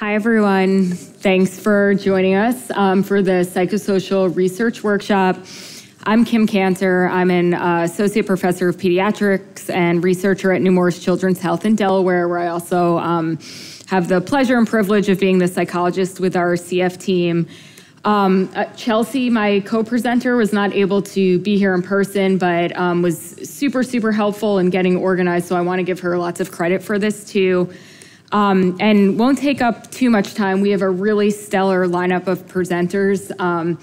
Hi, everyone. Thanks for joining us um, for the Psychosocial Research Workshop. I'm Kim Canter. I'm an uh, associate professor of pediatrics and researcher at Nemours Children's Health in Delaware, where I also um, have the pleasure and privilege of being the psychologist with our CF team. Um, uh, Chelsea, my co-presenter, was not able to be here in person, but um, was super, super helpful in getting organized. So I want to give her lots of credit for this too. Um, and won't take up too much time. We have a really stellar lineup of presenters. Um,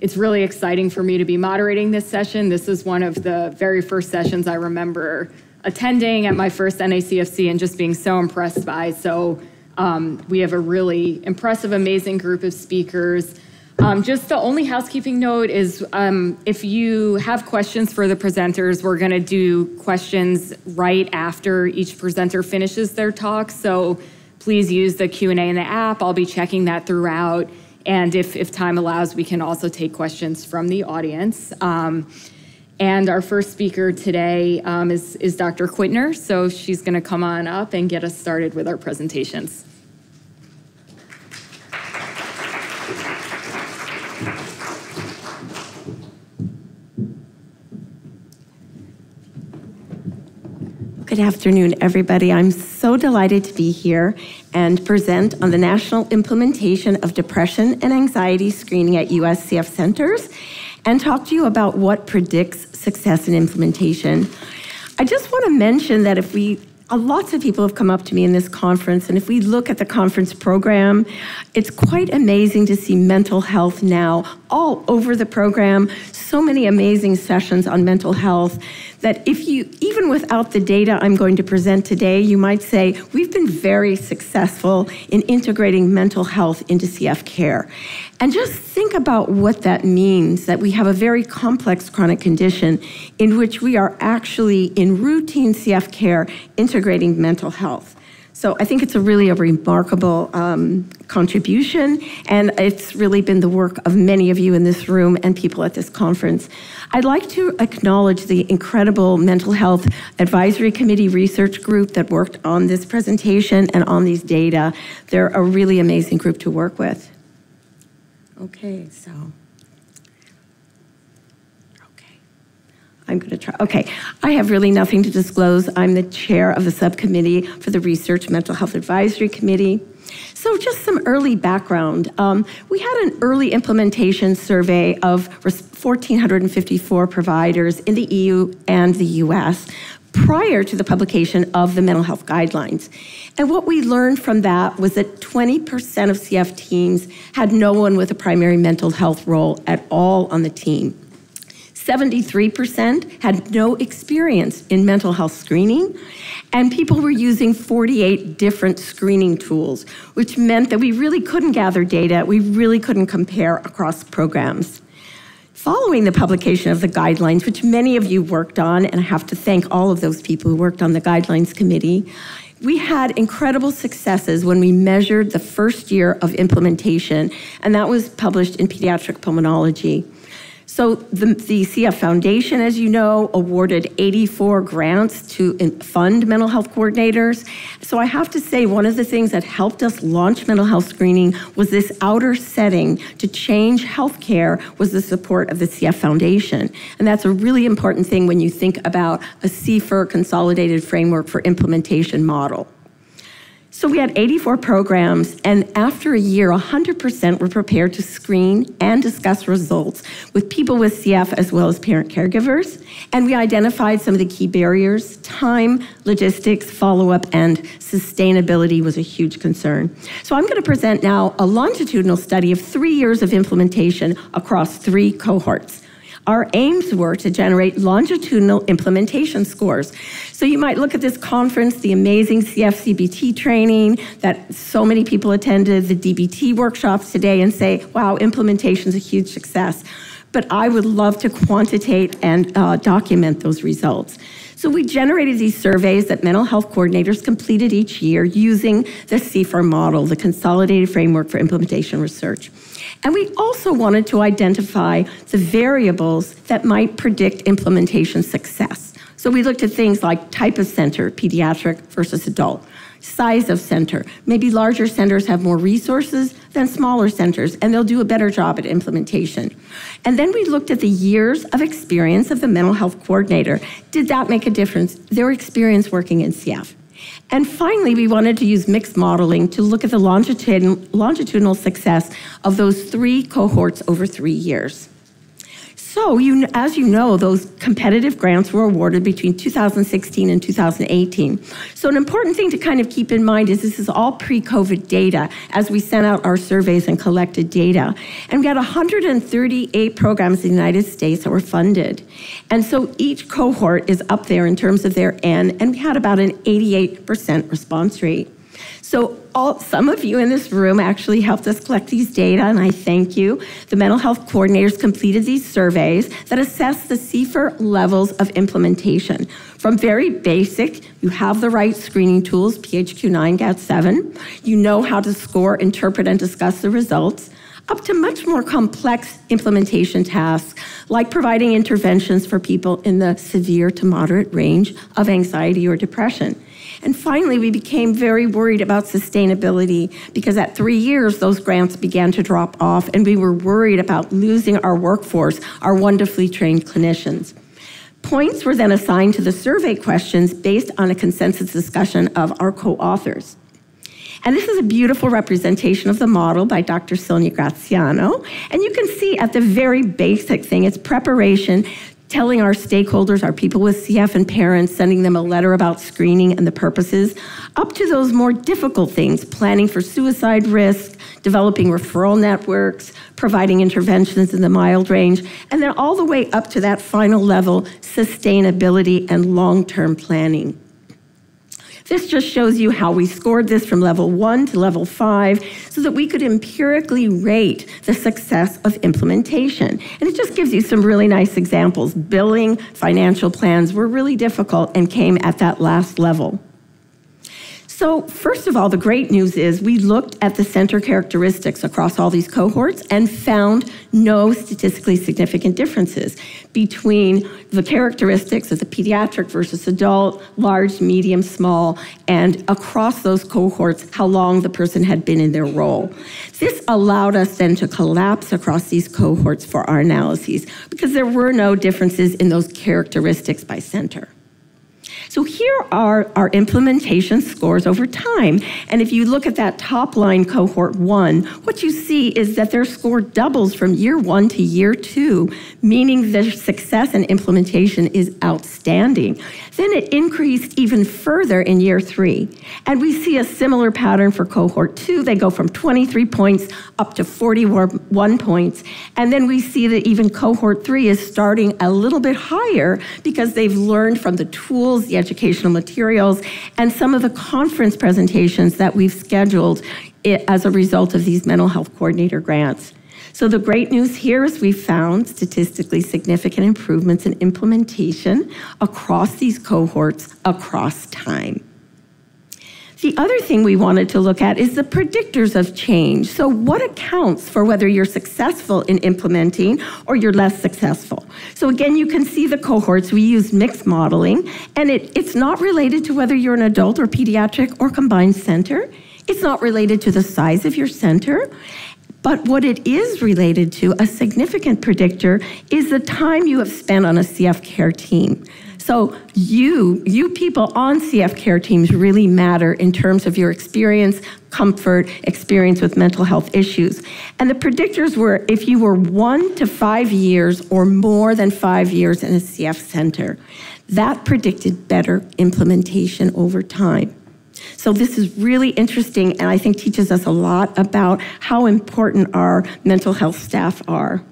it's really exciting for me to be moderating this session. This is one of the very first sessions I remember attending at my first NACFC and just being so impressed by. So um, we have a really impressive, amazing group of speakers. Um, just the only housekeeping note is um, if you have questions for the presenters, we're going to do questions right after each presenter finishes their talk. So please use the Q&A in the app. I'll be checking that throughout. And if, if time allows, we can also take questions from the audience. Um, and our first speaker today um, is, is Dr. Quittner. So she's going to come on up and get us started with our presentations. Good afternoon, everybody. I'm so delighted to be here and present on the national implementation of depression and anxiety screening at USCF centers and talk to you about what predicts success in implementation. I just want to mention that if we uh, lots of people have come up to me in this conference, and if we look at the conference program, it's quite amazing to see mental health now all over the program. So many amazing sessions on mental health that if you, even without the data I'm going to present today, you might say we've been very successful in integrating mental health into CF care. And just think about what that means that we have a very complex chronic condition in which we are actually in routine CF care integrating mental health. So I think it's a really a remarkable um, contribution, and it's really been the work of many of you in this room and people at this conference. I'd like to acknowledge the incredible Mental Health Advisory Committee research group that worked on this presentation and on these data. They're a really amazing group to work with. Okay, so. I'm going to try. Okay, I have really nothing to disclose. I'm the chair of the subcommittee for the Research Mental Health Advisory Committee. So, just some early background. Um, we had an early implementation survey of 1,454 providers in the EU and the US prior to the publication of the mental health guidelines. And what we learned from that was that 20% of CF teams had no one with a primary mental health role at all on the team. 73% had no experience in mental health screening, and people were using 48 different screening tools, which meant that we really couldn't gather data, we really couldn't compare across programs. Following the publication of the guidelines, which many of you worked on, and I have to thank all of those people who worked on the guidelines committee, we had incredible successes when we measured the first year of implementation, and that was published in Pediatric Pulmonology. So the, the CF Foundation, as you know, awarded 84 grants to uh, fund mental health coordinators. So I have to say, one of the things that helped us launch mental health screening was this outer setting to change healthcare was the support of the CF Foundation. And that's a really important thing when you think about a CFIR consolidated framework for implementation model. So we had 84 programs, and after a year, 100% were prepared to screen and discuss results with people with CF as well as parent caregivers. And we identified some of the key barriers. Time, logistics, follow up, and sustainability was a huge concern. So I'm going to present now a longitudinal study of three years of implementation across three cohorts. Our aims were to generate longitudinal implementation scores. So you might look at this conference, the amazing CFCBT training that so many people attended, the DBT workshops today, and say, wow, implementation is a huge success. But I would love to quantitate and uh, document those results. So we generated these surveys that mental health coordinators completed each year using the CFIR model, the Consolidated Framework for Implementation Research. And we also wanted to identify the variables that might predict implementation success. So we looked at things like type of center, pediatric versus adult, size of center. Maybe larger centers have more resources than smaller centers, and they'll do a better job at implementation. And then we looked at the years of experience of the mental health coordinator. Did that make a difference? Their experience working in CF. And finally, we wanted to use mixed modeling to look at the longitudinal success of those three cohorts over three years. So, you, as you know, those competitive grants were awarded between 2016 and 2018. So, an important thing to kind of keep in mind is this is all pre COVID data as we sent out our surveys and collected data. And we had 138 programs in the United States that were funded. And so each cohort is up there in terms of their N, and we had about an 88% response rate. So all, some of you in this room actually helped us collect these data, and I thank you. The mental health coordinators completed these surveys that assess the CFIR levels of implementation. From very basic, you have the right screening tools, PHQ-9, GAD-7. You know how to score, interpret, and discuss the results up to much more complex implementation tasks, like providing interventions for people in the severe to moderate range of anxiety or depression. And finally, we became very worried about sustainability because at three years, those grants began to drop off, and we were worried about losing our workforce, our wonderfully trained clinicians. Points were then assigned to the survey questions based on a consensus discussion of our co authors. And this is a beautiful representation of the model by Dr. Sonia Graziano. And you can see at the very basic thing, it's preparation telling our stakeholders, our people with CF and parents, sending them a letter about screening and the purposes, up to those more difficult things, planning for suicide risk, developing referral networks, providing interventions in the mild range, and then all the way up to that final level, sustainability and long-term planning. This just shows you how we scored this from level one to level five so that we could empirically rate the success of implementation. And it just gives you some really nice examples. Billing, financial plans were really difficult and came at that last level. So, first of all, the great news is we looked at the center characteristics across all these cohorts and found no statistically significant differences between the characteristics of the pediatric versus adult, large, medium, small, and across those cohorts, how long the person had been in their role. This allowed us then to collapse across these cohorts for our analyses because there were no differences in those characteristics by center. So here are our implementation scores over time. And if you look at that top line cohort one, what you see is that their score doubles from year one to year two, meaning their success and implementation is outstanding. Then it increased even further in year three. And we see a similar pattern for cohort two. They go from 23 points up to 41 points. And then we see that even cohort three is starting a little bit higher because they've learned from the tools, the educational materials, and some of the conference presentations that we've scheduled as a result of these mental health coordinator grants. So the great news here is we found statistically significant improvements in implementation across these cohorts across time. The other thing we wanted to look at is the predictors of change. So, what accounts for whether you're successful in implementing or you're less successful? So, again, you can see the cohorts. We use mixed modeling, and it, it's not related to whether you're an adult or pediatric or combined center. It's not related to the size of your center. But what it is related to, a significant predictor, is the time you have spent on a CF care team. So you, you people on CF care teams really matter in terms of your experience, comfort, experience with mental health issues. And the predictors were if you were one to five years or more than five years in a CF center, that predicted better implementation over time. So this is really interesting and I think teaches us a lot about how important our mental health staff are.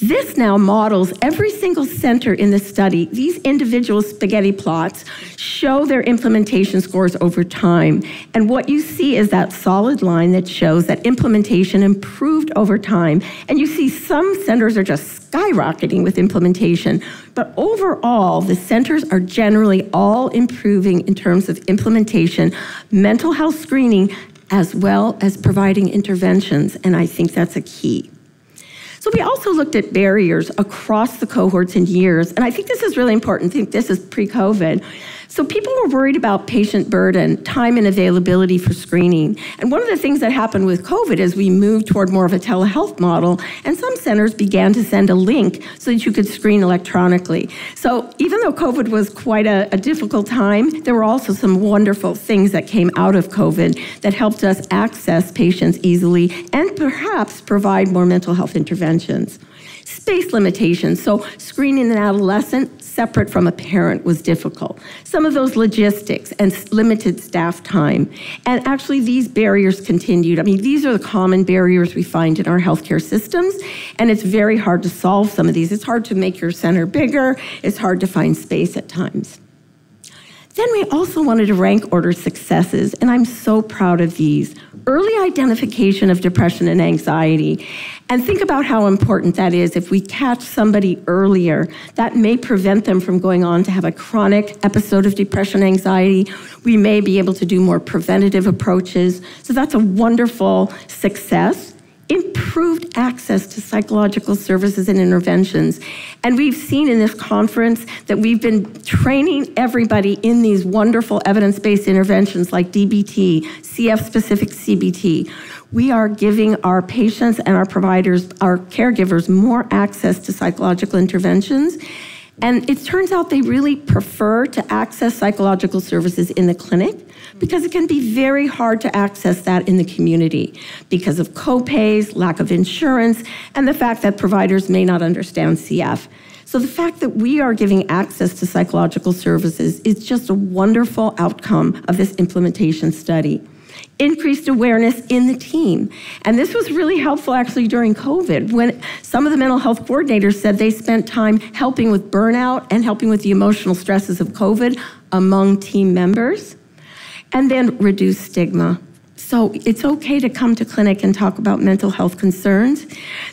This now models every single center in the study. These individual spaghetti plots show their implementation scores over time. And what you see is that solid line that shows that implementation improved over time. And you see some centers are just skyrocketing with implementation. But overall, the centers are generally all improving in terms of implementation, mental health screening, as well as providing interventions. And I think that's a key. So we also looked at barriers across the cohorts and years, and I think this is really important. I think this is pre-COVID. So people were worried about patient burden, time and availability for screening. And one of the things that happened with COVID is we moved toward more of a telehealth model, and some centers began to send a link so that you could screen electronically. So even though COVID was quite a, a difficult time, there were also some wonderful things that came out of COVID that helped us access patients easily and perhaps provide more mental health interventions. Space limitations, so screening an adolescent separate from a parent was difficult. Some of those logistics and limited staff time. And actually, these barriers continued. I mean, these are the common barriers we find in our healthcare systems, and it's very hard to solve some of these. It's hard to make your center bigger, it's hard to find space at times. Then we also wanted to rank order successes, and I'm so proud of these. Early identification of depression and anxiety. And think about how important that is. If we catch somebody earlier, that may prevent them from going on to have a chronic episode of depression anxiety. We may be able to do more preventative approaches. So that's a wonderful success improved access to psychological services and interventions. And we've seen in this conference that we've been training everybody in these wonderful evidence based interventions like DBT, CF specific CBT. We are giving our patients and our providers, our caregivers, more access to psychological interventions. And it turns out they really prefer to access psychological services in the clinic because it can be very hard to access that in the community because of copays, lack of insurance, and the fact that providers may not understand CF. So the fact that we are giving access to psychological services is just a wonderful outcome of this implementation study increased awareness in the team. And this was really helpful actually during COVID when some of the mental health coordinators said they spent time helping with burnout and helping with the emotional stresses of COVID among team members and then reduce stigma. So it's okay to come to clinic and talk about mental health concerns.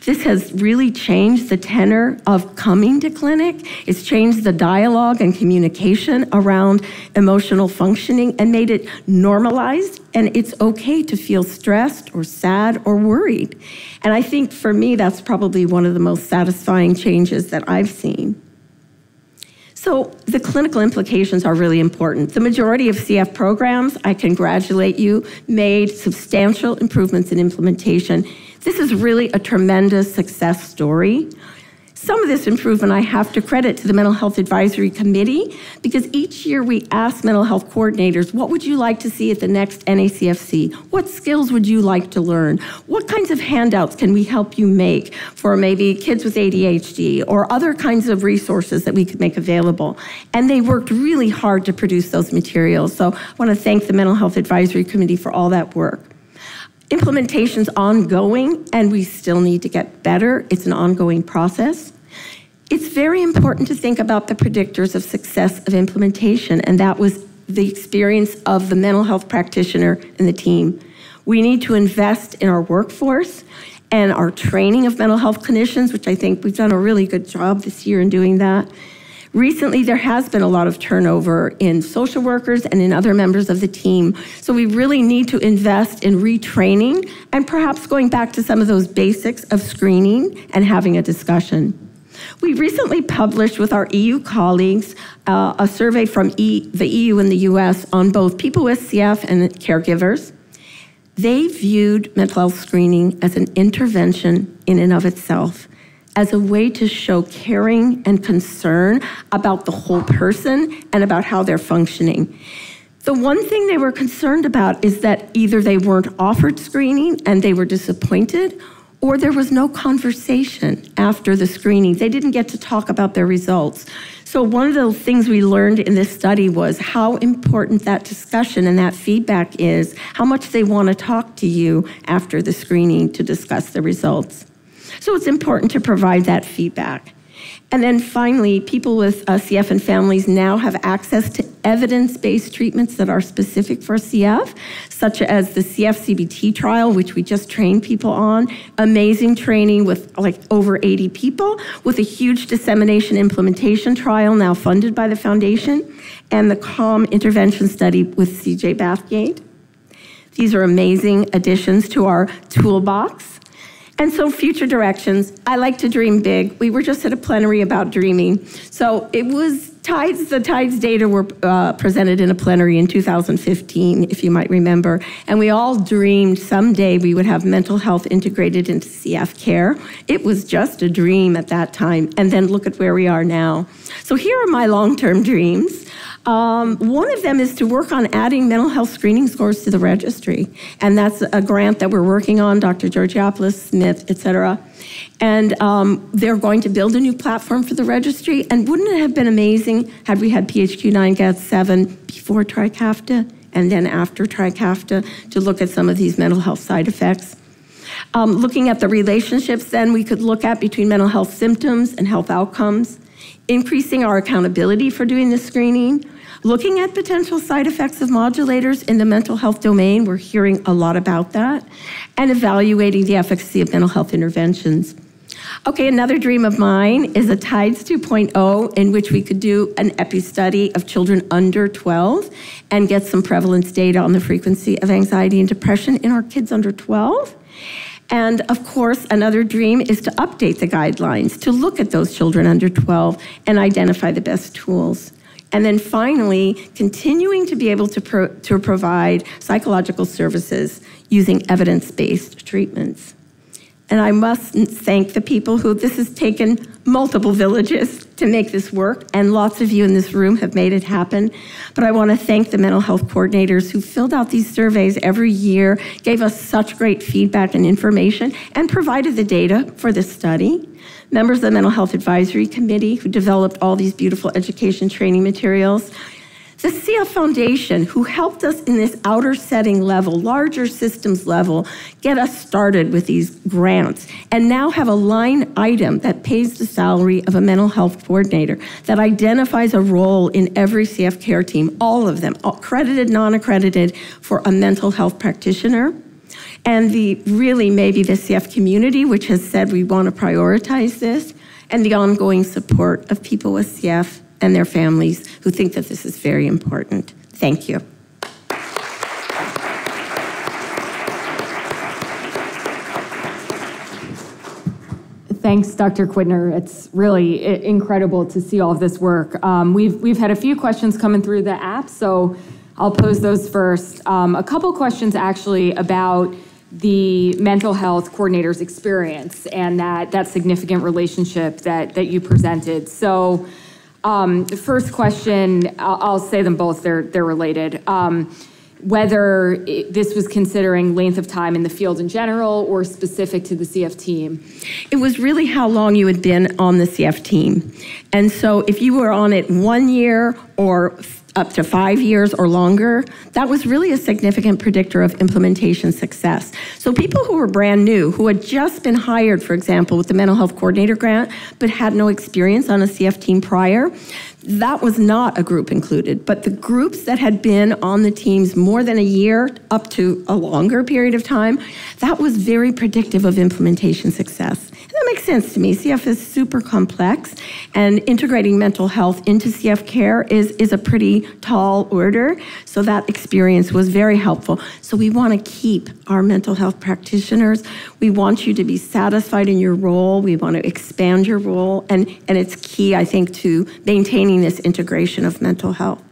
This has really changed the tenor of coming to clinic. It's changed the dialogue and communication around emotional functioning and made it normalized. And it's okay to feel stressed or sad or worried. And I think for me, that's probably one of the most satisfying changes that I've seen. So the clinical implications are really important. The majority of CF programs, I congratulate you, made substantial improvements in implementation. This is really a tremendous success story. Some of this improvement I have to credit to the Mental Health Advisory Committee because each year we ask mental health coordinators, what would you like to see at the next NACFC? What skills would you like to learn? What kinds of handouts can we help you make for maybe kids with ADHD or other kinds of resources that we could make available? And they worked really hard to produce those materials. So I want to thank the Mental Health Advisory Committee for all that work. Implementation's ongoing, and we still need to get better. It's an ongoing process. It's very important to think about the predictors of success of implementation, and that was the experience of the mental health practitioner and the team. We need to invest in our workforce and our training of mental health clinicians, which I think we've done a really good job this year in doing that. Recently, there has been a lot of turnover in social workers and in other members of the team. So we really need to invest in retraining and perhaps going back to some of those basics of screening and having a discussion. We recently published with our EU colleagues uh, a survey from e the EU and the US on both people with CF and caregivers. They viewed mental health screening as an intervention in and of itself as a way to show caring and concern about the whole person and about how they're functioning. The one thing they were concerned about is that either they weren't offered screening and they were disappointed, or there was no conversation after the screening. They didn't get to talk about their results. So, one of the things we learned in this study was how important that discussion and that feedback is, how much they want to talk to you after the screening to discuss the results. So it's important to provide that feedback. And then finally, people with uh, CF and families now have access to evidence based treatments that are specific for CF, such as the CF CBT trial, which we just trained people on. Amazing training with like over 80 people, with a huge dissemination implementation trial now funded by the foundation, and the CALM intervention study with CJ Bathgate. These are amazing additions to our toolbox. And so, future directions, I like to dream big. We were just at a plenary about dreaming. So, it was TIDES, the TIDES data were uh, presented in a plenary in 2015, if you might remember, and we all dreamed someday we would have mental health integrated into CF care. It was just a dream at that time, and then look at where we are now. So here are my long-term dreams. Um, one of them is to work on adding mental health screening scores to the registry, and that's a grant that we're working on, Dr. Georgiopoulos, Smith, et cetera. And um, they're going to build a new platform for the registry. And wouldn't it have been amazing had we had PHQ-9 GAD7 before Trikafta and then after Trikafta to look at some of these mental health side effects? Um, looking at the relationships then we could look at between mental health symptoms and health outcomes, increasing our accountability for doing the screening, looking at potential side effects of modulators in the mental health domain, we're hearing a lot about that, and evaluating the efficacy of mental health interventions. Okay, another dream of mine is a TIDES 2.0 in which we could do an epi study of children under 12 and get some prevalence data on the frequency of anxiety and depression in our kids under 12. And of course, another dream is to update the guidelines to look at those children under 12 and identify the best tools. And then finally, continuing to be able to, pro to provide psychological services using evidence based treatments. And I must thank the people who this has taken multiple villages to make this work, and lots of you in this room have made it happen. But I want to thank the mental health coordinators who filled out these surveys every year, gave us such great feedback and information, and provided the data for this study. Members of the Mental Health Advisory Committee who developed all these beautiful education training materials, the CF Foundation, who helped us in this outer setting level, larger systems level, get us started with these grants, and now have a line item that pays the salary of a mental health coordinator that identifies a role in every CF care team, all of them, accredited, non accredited, for a mental health practitioner. And the really maybe the CF community, which has said we want to prioritize this, and the ongoing support of people with CF and their families who think that this is very important. Thank you. Thanks, Dr. Quittner. It's really incredible to see all of this work. Um, we've, we've had a few questions coming through the app, so I'll pose those first. Um, a couple questions actually about the mental health coordinator's experience and that, that significant relationship that, that you presented. So um, the first question, I'll, I'll, say them both, they're, they're related. Um, whether it, this was considering length of time in the field in general or specific to the CF team? It was really how long you had been on the CF team. And so if you were on it one year or up to five years or longer, that was really a significant predictor of implementation success. So people who were brand new, who had just been hired, for example, with the mental health coordinator grant, but had no experience on a CF team prior, that was not a group included. But the groups that had been on the teams more than a year, up to a longer period of time, that was very predictive of implementation success. That makes sense to me. CF is super complex, and integrating mental health into CF care is, is a pretty tall order. So that experience was very helpful. So we want to keep our mental health practitioners. We want you to be satisfied in your role. We want to expand your role. And, and it's key, I think, to maintaining this integration of mental health.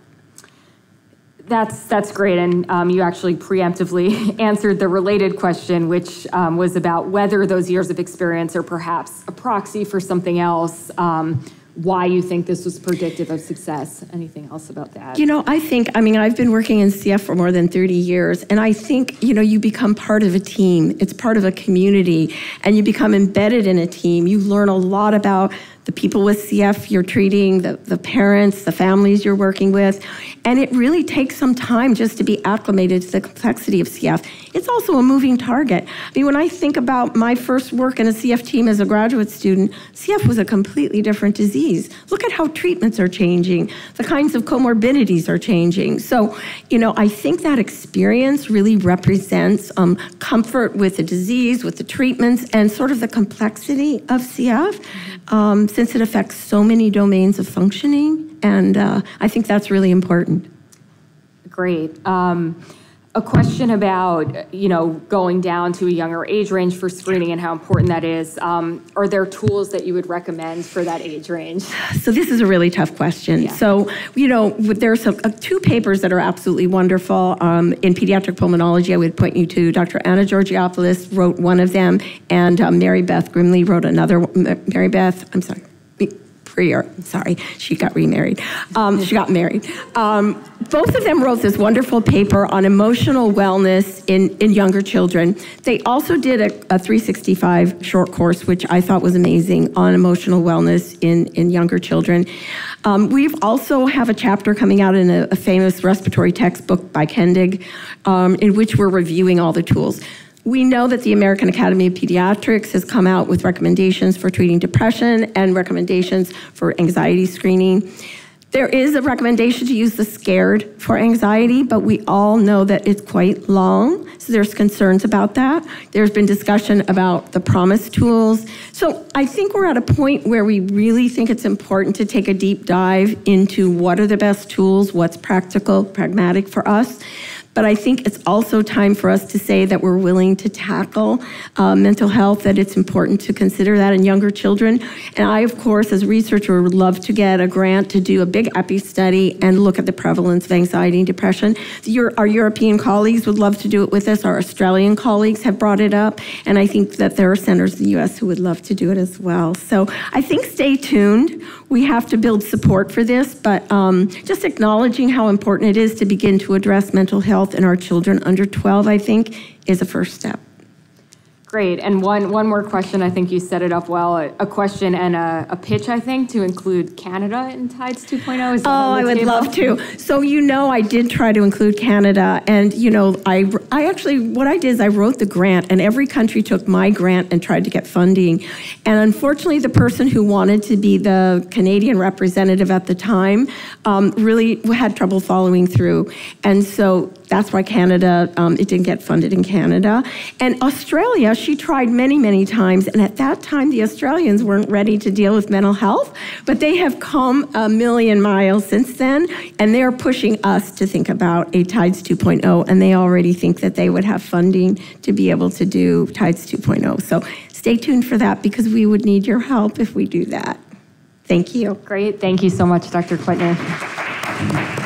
That's that's great, and um, you actually preemptively answered the related question, which um, was about whether those years of experience are perhaps a proxy for something else. Um, why you think this was predictive of success. Anything else about that? You know, I think, I mean, I've been working in CF for more than 30 years, and I think, you know, you become part of a team. It's part of a community, and you become embedded in a team. You learn a lot about the people with CF you're treating, the, the parents, the families you're working with. And it really takes some time just to be acclimated to the complexity of CF. It's also a moving target. I mean, when I think about my first work in a CF team as a graduate student, CF was a completely different disease. Look at how treatments are changing, the kinds of comorbidities are changing. So, you know, I think that experience really represents um, comfort with the disease, with the treatments, and sort of the complexity of CF um, since it affects so many domains of functioning. And uh, I think that's really important. Great. Um, a question about, you know, going down to a younger age range for screening and how important that is. Um, are there tools that you would recommend for that age range? So this is a really tough question. Yeah. So, you know, there's some, uh, two papers that are absolutely wonderful. Um, in pediatric pulmonology, I would point you to Dr. Anna Georgiopoulos wrote one of them, and um, Mary Beth Grimley wrote another. Mary Beth, I'm sorry. Prior, sorry, she got remarried. Um, she got married. Um, both of them wrote this wonderful paper on emotional wellness in, in younger children. They also did a, a 365 short course, which I thought was amazing, on emotional wellness in, in younger children. Um, we've also have a chapter coming out in a, a famous respiratory textbook by Kendig, um, in which we're reviewing all the tools. We know that the American Academy of Pediatrics has come out with recommendations for treating depression and recommendations for anxiety screening. There is a recommendation to use the SCARED for anxiety, but we all know that it's quite long, so there's concerns about that. There's been discussion about the PROMIS tools. So I think we're at a point where we really think it's important to take a deep dive into what are the best tools, what's practical, pragmatic for us. But I think it's also time for us to say that we're willing to tackle uh, mental health, that it's important to consider that in younger children. And I, of course, as a researcher, would love to get a grant to do a big epi study and look at the prevalence of anxiety and depression. Your, our European colleagues would love to do it with us. Our Australian colleagues have brought it up. And I think that there are centers in the US who would love to do it as well. So I think stay tuned. We have to build support for this, but um, just acknowledging how important it is to begin to address mental health health in our children under 12, I think, is a first step. Great. And one, one more question. I think you set it up well. A, a question and a, a, pitch, I think, to include Canada in TIDES 2.0. Is oh, I would table? love to. So, you know, I did try to include Canada. And, you know, I, I actually, what I did is I wrote the grant, and every country took my grant and tried to get funding. And unfortunately, the person who wanted to be the Canadian representative at the time um, really had trouble following through. And so that's why Canada, um, it didn't get funded in Canada. And Australia, she tried many, many times. And at that time, the Australians weren't ready to deal with mental health. But they have come a million miles since then. And they're pushing us to think about a TIDES 2.0. And they already think that they would have funding to be able to do TIDES 2.0. So stay tuned for that because we would need your help if we do that. Thank you. Great. Thank you so much, Dr. Quittner.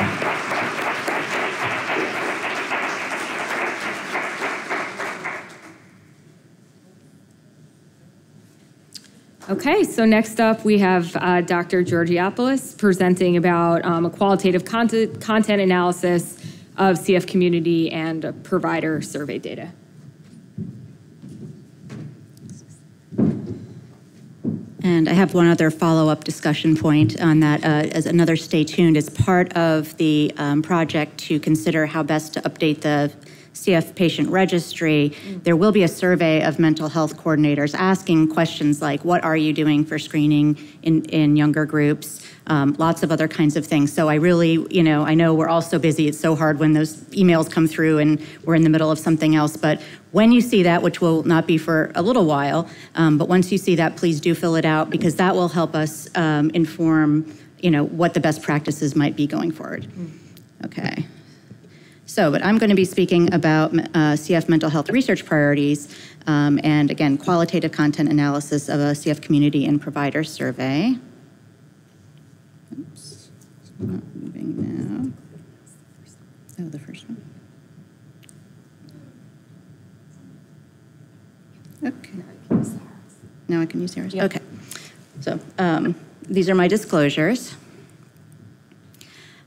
Okay, so next up we have uh, Dr. Georgiopoulos presenting about um, a qualitative content, content analysis of CF community and provider survey data. And I have one other follow-up discussion point on that uh, as another stay tuned as part of the um, project to consider how best to update the CF patient registry, there will be a survey of mental health coordinators asking questions like, what are you doing for screening in, in younger groups? Um, lots of other kinds of things. So I really, you know, I know we're all so busy. It's so hard when those emails come through and we're in the middle of something else. But when you see that, which will not be for a little while, um, but once you see that, please do fill it out because that will help us um, inform, you know, what the best practices might be going forward. Okay. So, but I'm going to be speaking about uh, CF mental health research priorities um, and again, qualitative content analysis of a CF community and provider survey. Oops, not moving now. Oh, the first one. Okay. Now I can use yours. Yep. Okay. So um, these are my disclosures.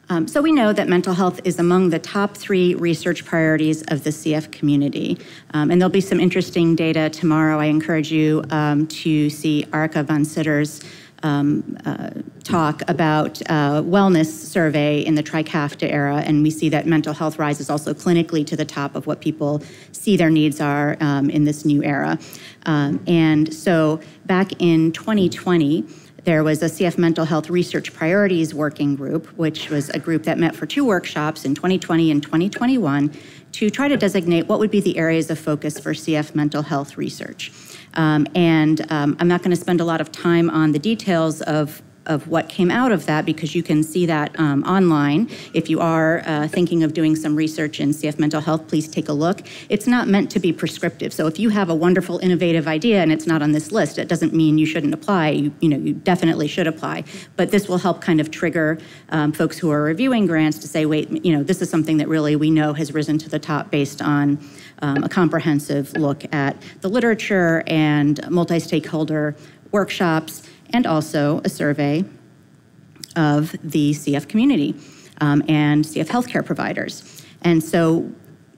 Um, so we know that mental health is among the top three research priorities of the CF community. Um, and there'll be some interesting data tomorrow. I encourage you um, to see Arika von Sitter's um, uh, talk about uh, wellness survey in the Trikafta era, and we see that mental health rises also clinically to the top of what people see their needs are um, in this new era. Um, and so back in 2020, there was a CF Mental Health Research Priorities Working Group, which was a group that met for two workshops in 2020 and 2021 to try to designate what would be the areas of focus for CF mental health research. Um, and um, I'm not going to spend a lot of time on the details of of what came out of that because you can see that um, online. If you are uh, thinking of doing some research in CF mental health, please take a look. It's not meant to be prescriptive. So if you have a wonderful, innovative idea and it's not on this list, it doesn't mean you shouldn't apply. You, you know, you definitely should apply. But this will help kind of trigger um, folks who are reviewing grants to say, wait, you know, this is something that really we know has risen to the top based on um, a comprehensive look at the literature and multi-stakeholder workshops, and also a survey of the CF community um, and CF healthcare providers. And so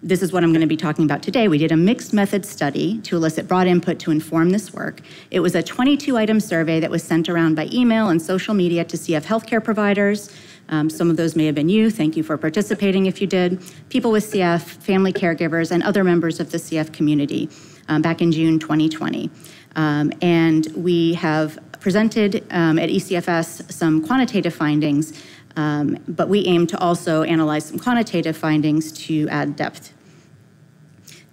this is what I'm going to be talking about today. We did a mixed method study to elicit broad input to inform this work. It was a 22 item survey that was sent around by email and social media to CF healthcare providers. Um, some of those may have been you. Thank you for participating if you did. People with CF, family caregivers, and other members of the CF community um, back in June 2020. Um, and we have presented um, at ECFS some quantitative findings, um, but we aim to also analyze some quantitative findings to add depth.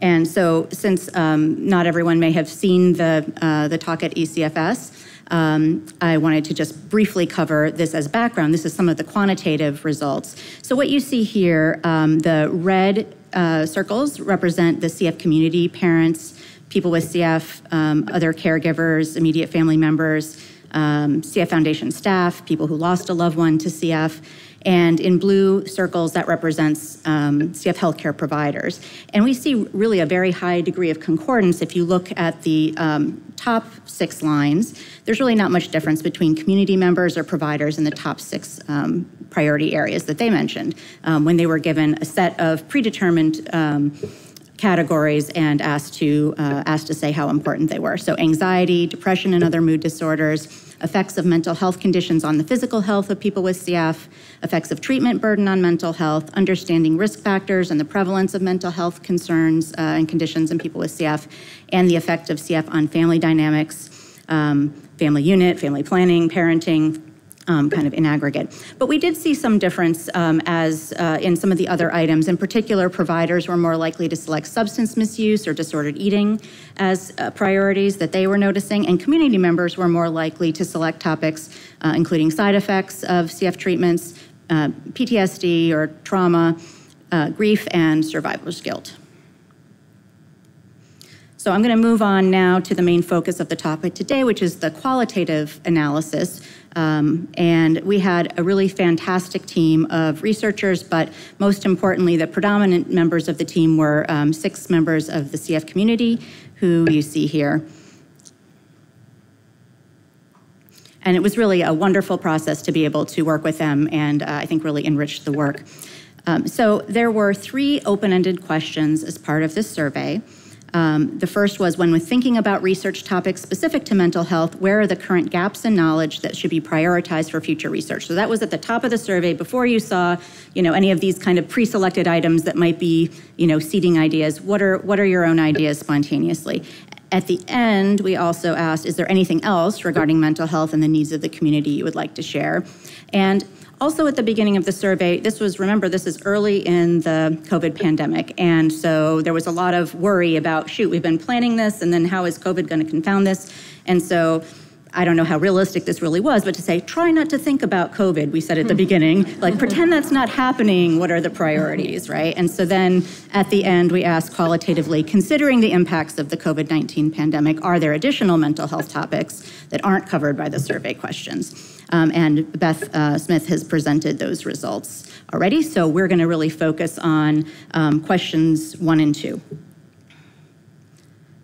And so, since um, not everyone may have seen the, uh, the talk at ECFS, um, I wanted to just briefly cover this as background. This is some of the quantitative results. So, what you see here, um, the red uh, circles represent the CF community, parents, people with CF, um, other caregivers, immediate family members, um, CF Foundation staff, people who lost a loved one to CF. And in blue circles, that represents um, CF healthcare providers. And we see really a very high degree of concordance if you look at the um, top six lines. There's really not much difference between community members or providers in the top six um, priority areas that they mentioned um, when they were given a set of predetermined um, categories and asked to uh, asked to say how important they were. So anxiety, depression, and other mood disorders, effects of mental health conditions on the physical health of people with CF, effects of treatment burden on mental health, understanding risk factors and the prevalence of mental health concerns uh, and conditions in people with CF, and the effect of CF on family dynamics, um, family unit, family planning, parenting, um, kind of in aggregate. But we did see some difference um, as uh, in some of the other items. In particular, providers were more likely to select substance misuse or disordered eating as uh, priorities that they were noticing, and community members were more likely to select topics uh, including side effects of CF treatments, uh, PTSD or trauma, uh, grief, and survivor's guilt. So I'm going to move on now to the main focus of the topic today, which is the qualitative analysis um, and we had a really fantastic team of researchers, but most importantly, the predominant members of the team were um, six members of the CF community who you see here. And it was really a wonderful process to be able to work with them and uh, I think really enriched the work. Um, so there were three open-ended questions as part of this survey. Um, the first was when we're thinking about research topics specific to mental health, where are the current gaps in knowledge that should be prioritized for future research? So that was at the top of the survey before you saw, you know, any of these kind of pre-selected items that might be, you know, seeding ideas. What are what are your own ideas spontaneously? At the end, we also asked, is there anything else regarding mental health and the needs of the community you would like to share? And also, at the beginning of the survey, this was, remember, this is early in the COVID pandemic. And so there was a lot of worry about, shoot, we've been planning this, and then how is COVID going to confound this? And so I don't know how realistic this really was, but to say, try not to think about COVID, we said at the hmm. beginning, like pretend that's not happening, what are the priorities, right? And so then at the end, we asked qualitatively, considering the impacts of the COVID 19 pandemic, are there additional mental health topics that aren't covered by the survey questions? Um, and Beth uh, Smith has presented those results already. So we're going to really focus on um, questions one and two.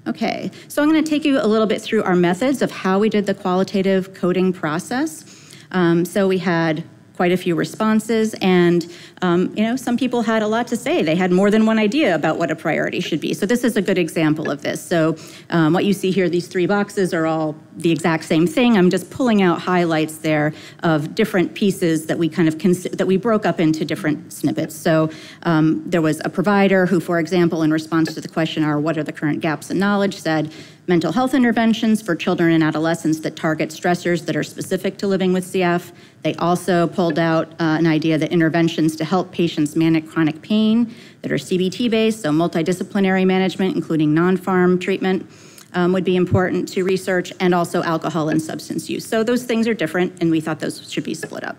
Okay, so I'm going to take you a little bit through our methods of how we did the qualitative coding process. Um, so we had quite a few responses, and um, you know, some people had a lot to say. They had more than one idea about what a priority should be. So this is a good example of this. So um, what you see here, these three boxes are all the exact same thing. I'm just pulling out highlights there of different pieces that we kind of that we broke up into different snippets. So um, there was a provider who, for example, in response to the question, "Are what are the current gaps in knowledge?" said mental health interventions for children and adolescents that target stressors that are specific to living with CF. They also pulled out uh, an idea that interventions to help patients manage chronic pain that are CBT based, so multidisciplinary management, including non pharm treatment. um, would be important to research, and also alcohol and substance use. So those things are different, and we thought those should be split up.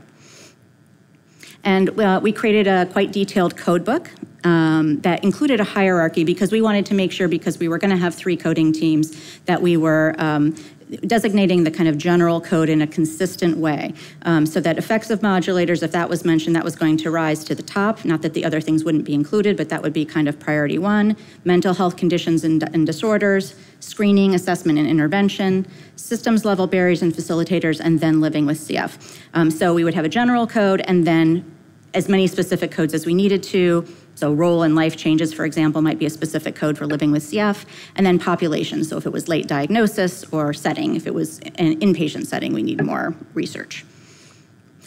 And uh, we created a quite detailed code book um, that included a hierarchy because we wanted to make sure, because we were going to have three coding teams, that we were um, designating the kind of general code in a consistent way um, so that effects of modulators, if that was mentioned, that was going to rise to the top. Not that the other things wouldn't be included, but that would be kind of priority one. Mental health conditions and, and disorders, screening, assessment, and intervention, systems level barriers and facilitators, and then living with CF. Um, so we would have a general code and then as many specific codes as we needed to. So role and life changes, for example, might be a specific code for living with CF. And then population, so if it was late diagnosis or setting, if it was an inpatient setting, we need more research.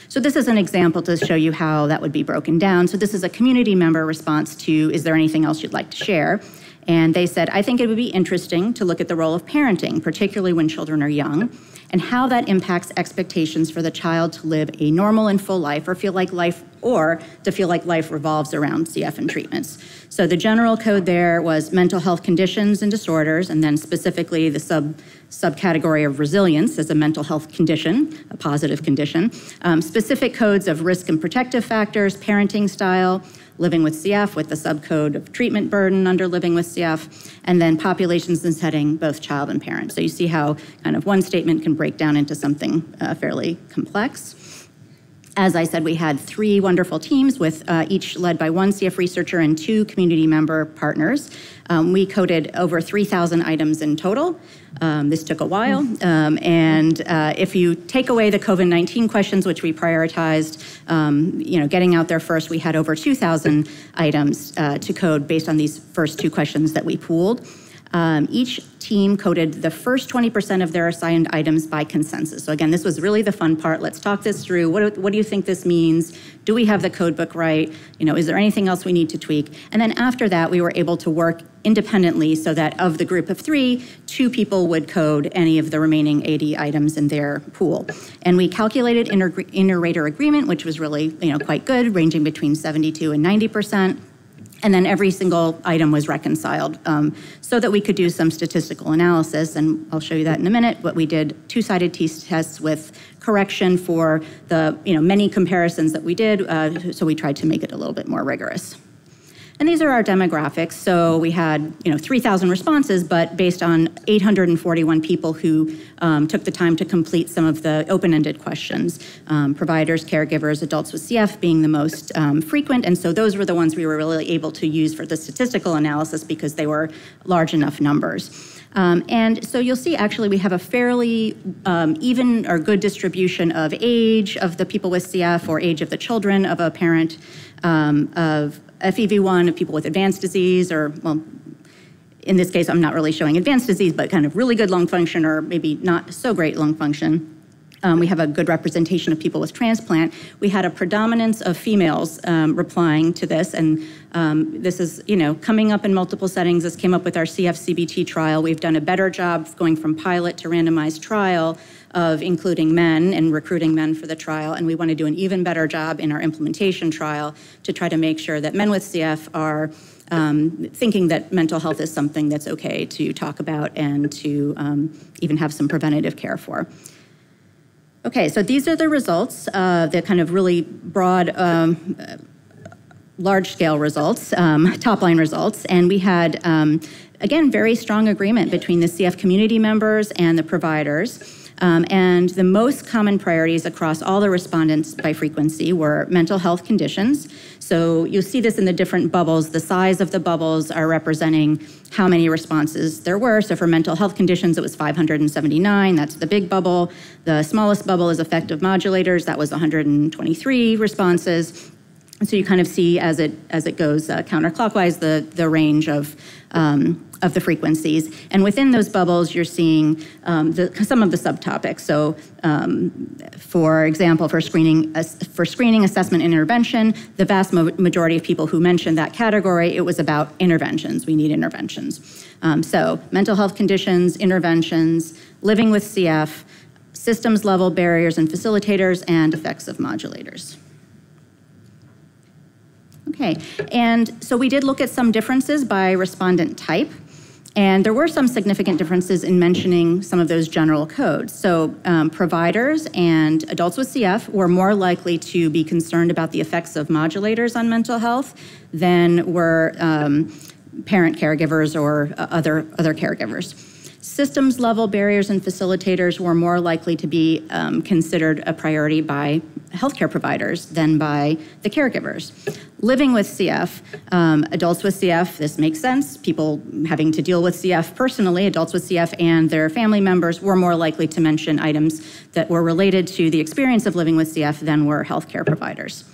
So this is an example to show you how that would be broken down. So this is a community member response to, is there anything else you'd like to share? And they said, I think it would be interesting to look at the role of parenting, particularly when children are young, and how that impacts expectations for the child to live a normal and full life or feel like life or to feel like life revolves around CF and treatments. So the general code there was mental health conditions and disorders and then specifically the sub subcategory of resilience as a mental health condition, a positive condition, um, specific codes of risk and protective factors, parenting style, living with CF with the subcode of treatment burden under living with CF, and then populations and setting, both child and parent. So you see how kind of one statement can break down into something uh, fairly complex. As I said, we had three wonderful teams with uh, each led by one CF researcher and two community member partners. Um, we coded over 3,000 items in total. Um, this took a while. Um, and uh, if you take away the COVID 19 questions, which we prioritized, um, you know, getting out there first, we had over 2,000 items uh, to code based on these first two questions that we pooled. Um, each team coded the first 20% of their assigned items by consensus. So again, this was really the fun part. Let's talk this through. What, what do you think this means? Do we have the code book right? You know, is there anything else we need to tweak? And then after that, we were able to work independently so that of the group of three, two people would code any of the remaining 80 items in their pool. And we calculated inter, inter-rater agreement, which was really, you know, quite good, ranging between 72 and 90 percent and then every single item was reconciled um, so that we could do some statistical analysis. And I'll show you that in a minute. But we did two-sided t-tests with correction for the you know many comparisons that we did. Uh, so we tried to make it a little bit more rigorous. And these are our demographics. So we had, you know, 3,000 responses, but based on 841 people who um, took the time to complete some of the open-ended questions. Um, providers, caregivers, adults with CF being the most um, frequent. And so those were the ones we were really able to use for the statistical analysis because they were large enough numbers. Um, and so you'll see actually we have a fairly um, even or good distribution of age of the people with CF or age of the children of a parent, um, of FEV1 of people with advanced disease, or, well, in this case, I'm not really showing advanced disease, but kind of really good lung function or maybe not so great lung function. Um, we have a good representation of people with transplant. We had a predominance of females um, replying to this, and um, this is, you know, coming up in multiple settings. This came up with our CF-CBT trial. We've done a better job going from pilot to randomized trial of including men and recruiting men for the trial, and we want to do an even better job in our implementation trial to try to make sure that men with CF are um, thinking that mental health is something that's okay to talk about and to um, even have some preventative care for. Okay, so these are the results, uh, the kind of really broad, um, large scale results, um, top line results, and we had, um, again, very strong agreement between the CF community members and the providers. Um, and the most common priorities across all the respondents by frequency were mental health conditions. So you'll see this in the different bubbles. The size of the bubbles are representing how many responses there were. So for mental health conditions, it was 579. That's the big bubble. The smallest bubble is effective modulators. That was 123 responses. And so you kind of see as it as it goes uh, counterclockwise the the range of um, of the frequencies. And within those bubbles, you're seeing um, the, some of the subtopics. So, um, for example, for screening, for screening, assessment, intervention, the vast majority of people who mentioned that category, it was about interventions. We need interventions. Um, so, mental health conditions, interventions, living with CF, systems level barriers and facilitators, and effects of modulators. Okay, and so we did look at some differences by respondent type. And there were some significant differences in mentioning some of those general codes. So, um, providers and adults with CF were more likely to be concerned about the effects of modulators on mental health than were um, parent caregivers or uh, other, other caregivers. Systems level barriers and facilitators were more likely to be um, considered a priority by healthcare providers than by the caregivers. Living with CF, um, adults with CF, this makes sense. People having to deal with CF personally, adults with CF and their family members were more likely to mention items that were related to the experience of living with CF than were healthcare providers.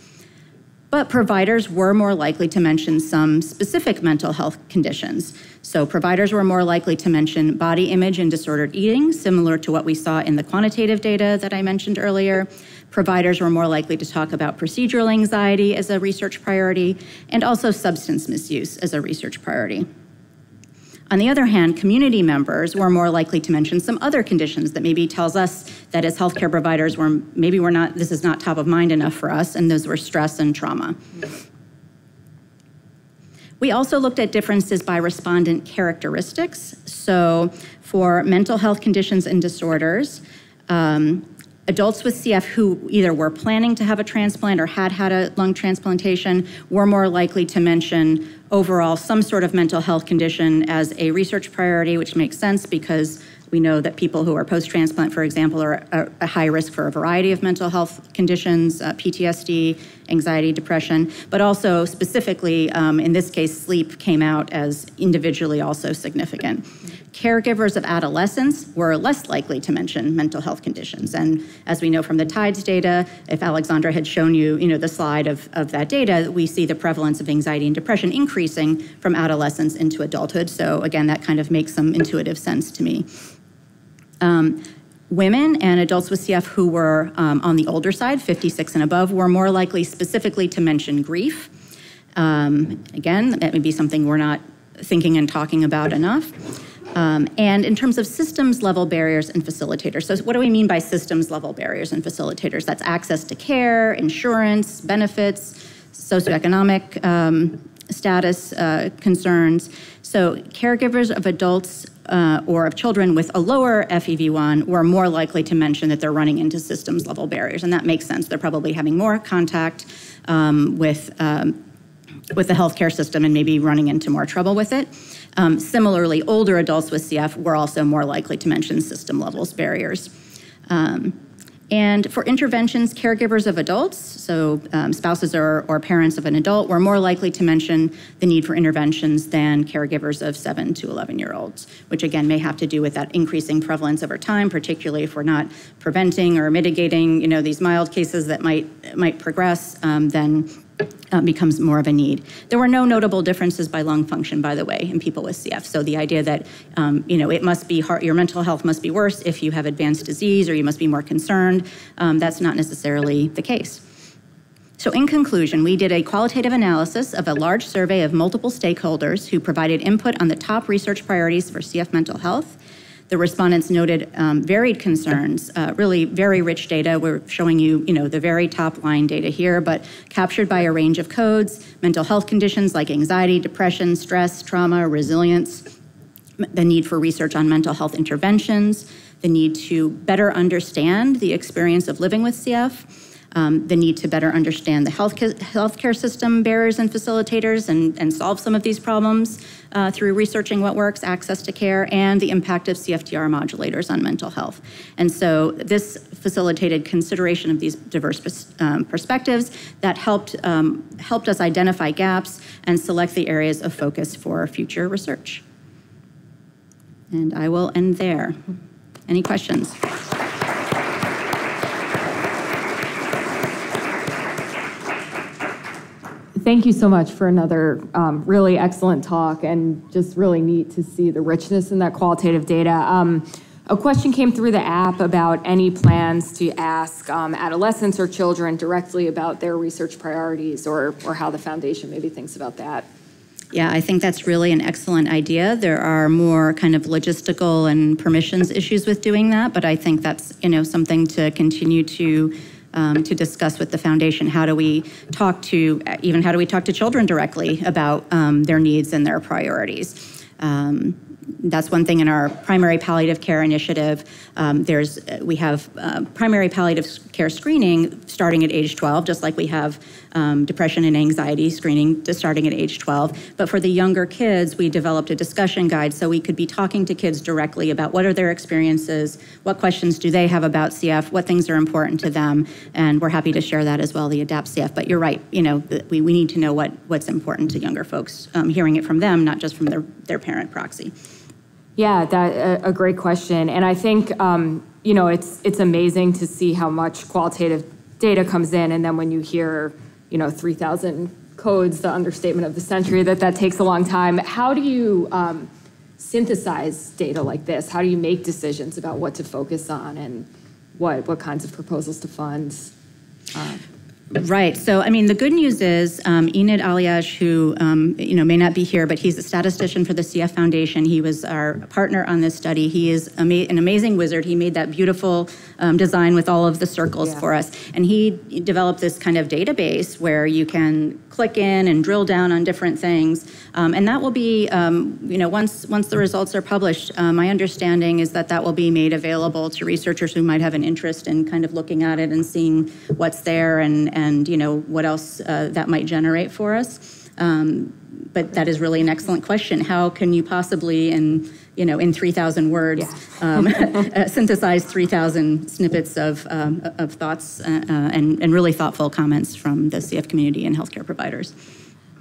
But providers were more likely to mention some specific mental health conditions. So, providers were more likely to mention body image and disordered eating, similar to what we saw in the quantitative data that I mentioned earlier. Providers were more likely to talk about procedural anxiety as a research priority, and also substance misuse as a research priority. On the other hand, community members were more likely to mention some other conditions that maybe tells us that as healthcare providers, we're, maybe we're not, this is not top of mind enough for us, and those were stress and trauma. We also looked at differences by respondent characteristics. So for mental health conditions and disorders, um, adults with CF who either were planning to have a transplant or had had a lung transplantation were more likely to mention overall some sort of mental health condition as a research priority, which makes sense because we know that people who are post transplant, for example, are a high risk for a variety of mental health conditions, uh, PTSD, anxiety, depression, but also specifically, um, in this case, sleep came out as individually also significant. Caregivers of adolescents were less likely to mention mental health conditions. And as we know from the TIDES data, if Alexandra had shown you, you know, the slide of, of that data, we see the prevalence of anxiety and depression increasing from adolescence into adulthood. So again, that kind of makes some intuitive sense to me. Um, women and adults with CF who were um, on the older side, 56 and above, were more likely specifically to mention grief. Um, again, that may be something we're not thinking and talking about enough. Um, and in terms of systems level barriers and facilitators, so what do we mean by systems level barriers and facilitators? That's access to care, insurance, benefits, socioeconomic um, status uh, concerns. So caregivers of adults uh, or of children with a lower FEV1 were more likely to mention that they're running into systems level barriers. And that makes sense. They're probably having more contact um, with, um, with the healthcare system and maybe running into more trouble with it. Um, similarly, older adults with CF were also more likely to mention system levels barriers. Um, and for interventions, caregivers of adults, so um, spouses or, or, parents of an adult, were more likely to mention the need for interventions than caregivers of 7 to 11 year olds, which again may have to do with that increasing prevalence over time, particularly if we're not preventing or mitigating you know, these mild cases that might, might progress, um, then uh, becomes more of a need. There were no notable differences by lung function, by the way, in people with CF. So the idea that um, you know it must be hard, your mental health must be worse if you have advanced disease, or you must be more concerned. Um, that's not necessarily the case. So, in conclusion, we did a qualitative analysis of a large survey of multiple stakeholders who provided input on the top research priorities for CF mental health. The respondents noted um, varied concerns, uh, really very rich data. We're showing you, you know, the very top line data here, but captured by a range of codes, mental health conditions like anxiety, depression, stress, trauma, resilience, the need for research on mental health interventions, the need to better understand the experience of living with CF, um, the need to better understand the health healthcare system barriers and facilitators and, and solve some of these problems uh, through researching what works, access to care, and the impact of CFTR modulators on mental health. And so this facilitated consideration of these diverse um, perspectives that helped, um, helped us identify gaps and select the areas of focus for future research. And I will end there. Any questions? Thank you so much for another um, really excellent talk and just really neat to see the richness in that qualitative data. Um, a question came through the app about any plans to ask um, adolescents or children directly about their research priorities or, or how the foundation maybe thinks about that. Yeah, I think that's really an excellent idea. There are more kind of logistical and permissions issues with doing that, but I think that's you know something to continue to um, to discuss with the foundation how do we talk to even how do we talk to children directly about um, their needs and their priorities? Um, that's one thing in our primary palliative care initiative. Um, there's, we have uh, primary palliative care screening starting at age 12, just like we have um, depression and anxiety screening starting at age 12. But for the younger kids, we developed a discussion guide so we could be talking to kids directly about what are their experiences, what questions do they have about CF, what things are important to them, and we're happy to share that as well, the ADAPT CF. But you're right, you know, we, we need to know what, what's important to younger folks, um, hearing it from them, not just from their, their parent proxy. Yeah, that a great question, and I think um, you know it's it's amazing to see how much qualitative data comes in, and then when you hear you know 3,000 codes, the understatement of the century, that that takes a long time. How do you um, synthesize data like this? How do you make decisions about what to focus on and what what kinds of proposals to fund? Uh, Right. So, I mean, the good news is um, Enid Aliaj, who um, you know may not be here, but he's a statistician for the CF Foundation. He was our partner on this study. He is ama- an amazing wizard. He made that beautiful um, design with all of the circles yeah. for us, and he developed this kind of database where you can click in and drill down on different things. Um, and that will be, um, you know, once once the results are published, uh, my understanding is that that will be made available to researchers who might have an interest in kind of looking at it and seeing what's there and and you know what else uh, that might generate for us. Um, but that is really an excellent question. How can you possibly in you know, in 3,000 words, yeah. um, uh, synthesize 3,000 snippets of, um, of thoughts uh, uh, and, and really thoughtful comments from the CF community and healthcare providers.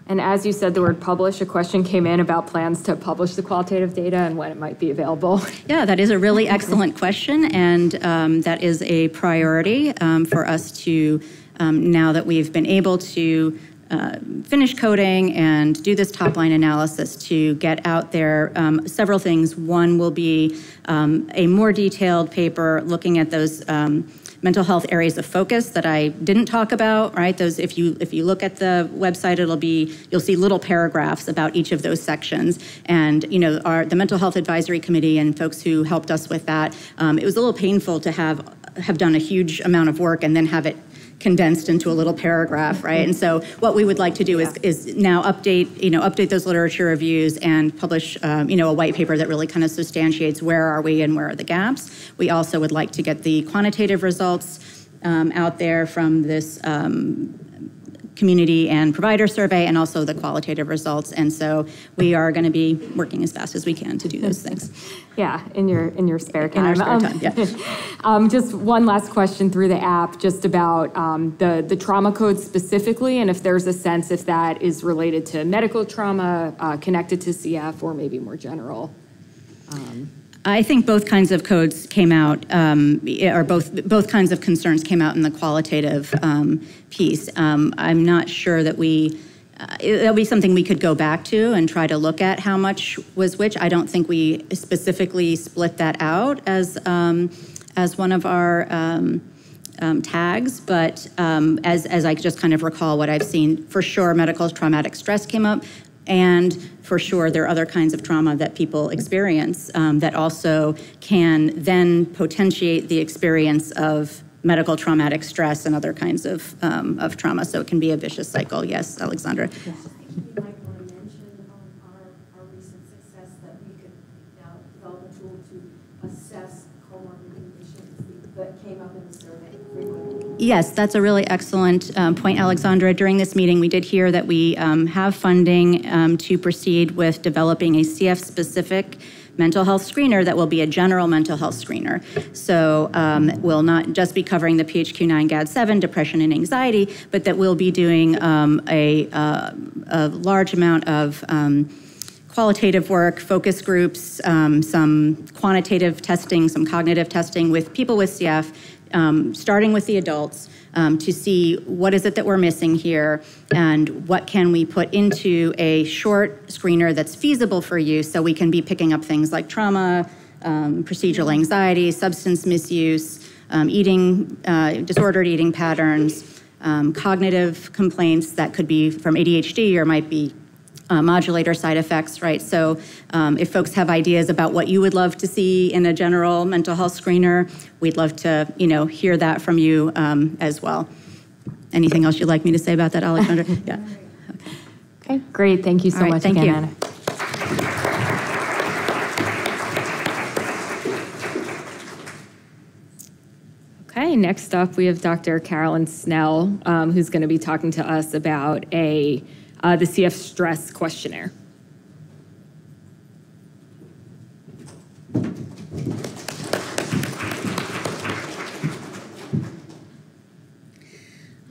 And as you said the word publish, a question came in about plans to publish the qualitative data and when it might be available. Yeah, that is a really excellent question, and um, that is a priority um, for us to, um, now that we've been able to uh, finish coding and do this top line analysis to get out there um, several things. One will be um, a more detailed paper looking at those um, mental health areas of focus that I didn't talk about, right? Those, if you if you look at the website, it'll be you'll see little paragraphs about each of those sections. And you know, our the mental health advisory committee and folks who helped us with that, um, it was a little painful to have have done a huge amount of work and then have it condensed into a little paragraph, right? And so what we would like to do is, is now update, you know, update those literature reviews and publish, um, you know, a white paper that really kind of substantiates where are we and where are the gaps. We also would like to get the quantitative results um, out there from this um, community and provider survey and also the qualitative results. And so we are going to be working as fast as we can to do those things. Yeah, in your in your spare time. In our spare time, yeah. um, just one last question through the app, just about um, the the trauma code specifically, and if there's a sense if that is related to medical trauma, uh, connected to CF, or maybe more general. I think both kinds of codes came out, um, or both both kinds of concerns came out in the qualitative um, piece. Um, I'm not sure that we. Uh, that'll be something we could go back to and try to look at how much was which. I don't think we specifically split that out as um, as one of our. Um, um, tags, but as, as I just kind of recall what I've seen, for sure, medical traumatic stress came up. And for sure, there are other kinds of trauma that people experience um, that also can then potentiate the experience of medical traumatic stress and other kinds of, um, of trauma. So it can be a vicious cycle. Yes, Alexandra. Yes. Yes, that's a really excellent um, point, Alexandra. During this meeting, we did hear that we um, have funding um, to proceed with developing a CF specific mental health screener that will be a general mental health screener. So um, will not just be covering the PHQ-9 GAD-7, depression and anxiety, but that we'll be doing um, a, uh, a, large amount of um, qualitative work, focus groups, um, some quantitative testing, some cognitive testing with people with CF um, starting with the adults um, to see what is it that we're missing here and what can we put into a short screener that's feasible for you so we can be picking up things like trauma, um, procedural anxiety, substance misuse, um, eating, uh, disordered eating patterns, um, cognitive complaints that could be from ADHD or might be uh, modulator side effects, right? So, um, if folks have ideas about what you would love to see in a general mental health screener, we'd love to, you know, hear that from you um, as well. Anything else you'd like me to say about that, Alexandra? yeah. Okay. okay. Great. Thank you so right, much. Thank again, you. Anna. Okay, next up we have Dr. Carolyn Snell, um, who's going to be talking to us about a uh, the CF stress questionnaire.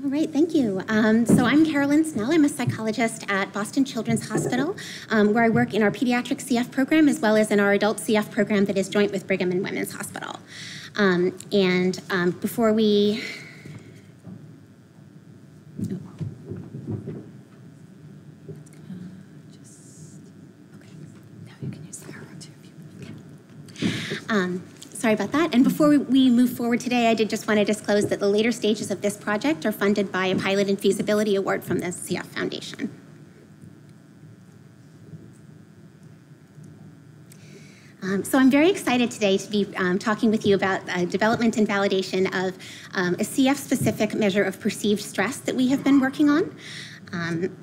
All right, thank you. Um, so I'm Carolyn Snell. I'm a psychologist at Boston Children's Hospital, um, where I work in our pediatric CF program as well as in our adult CF program that is joint with Brigham and Women's Hospital. Um, and um, before we Um, sorry about that. And before we move forward today, I did just want to disclose that the later stages of this project are funded by a pilot and feasibility award from the CF Foundation. Um, so I'm very excited today to be um, talking with you about uh, development and validation of um, a CF-specific measure of perceived stress that we have been working on. Um,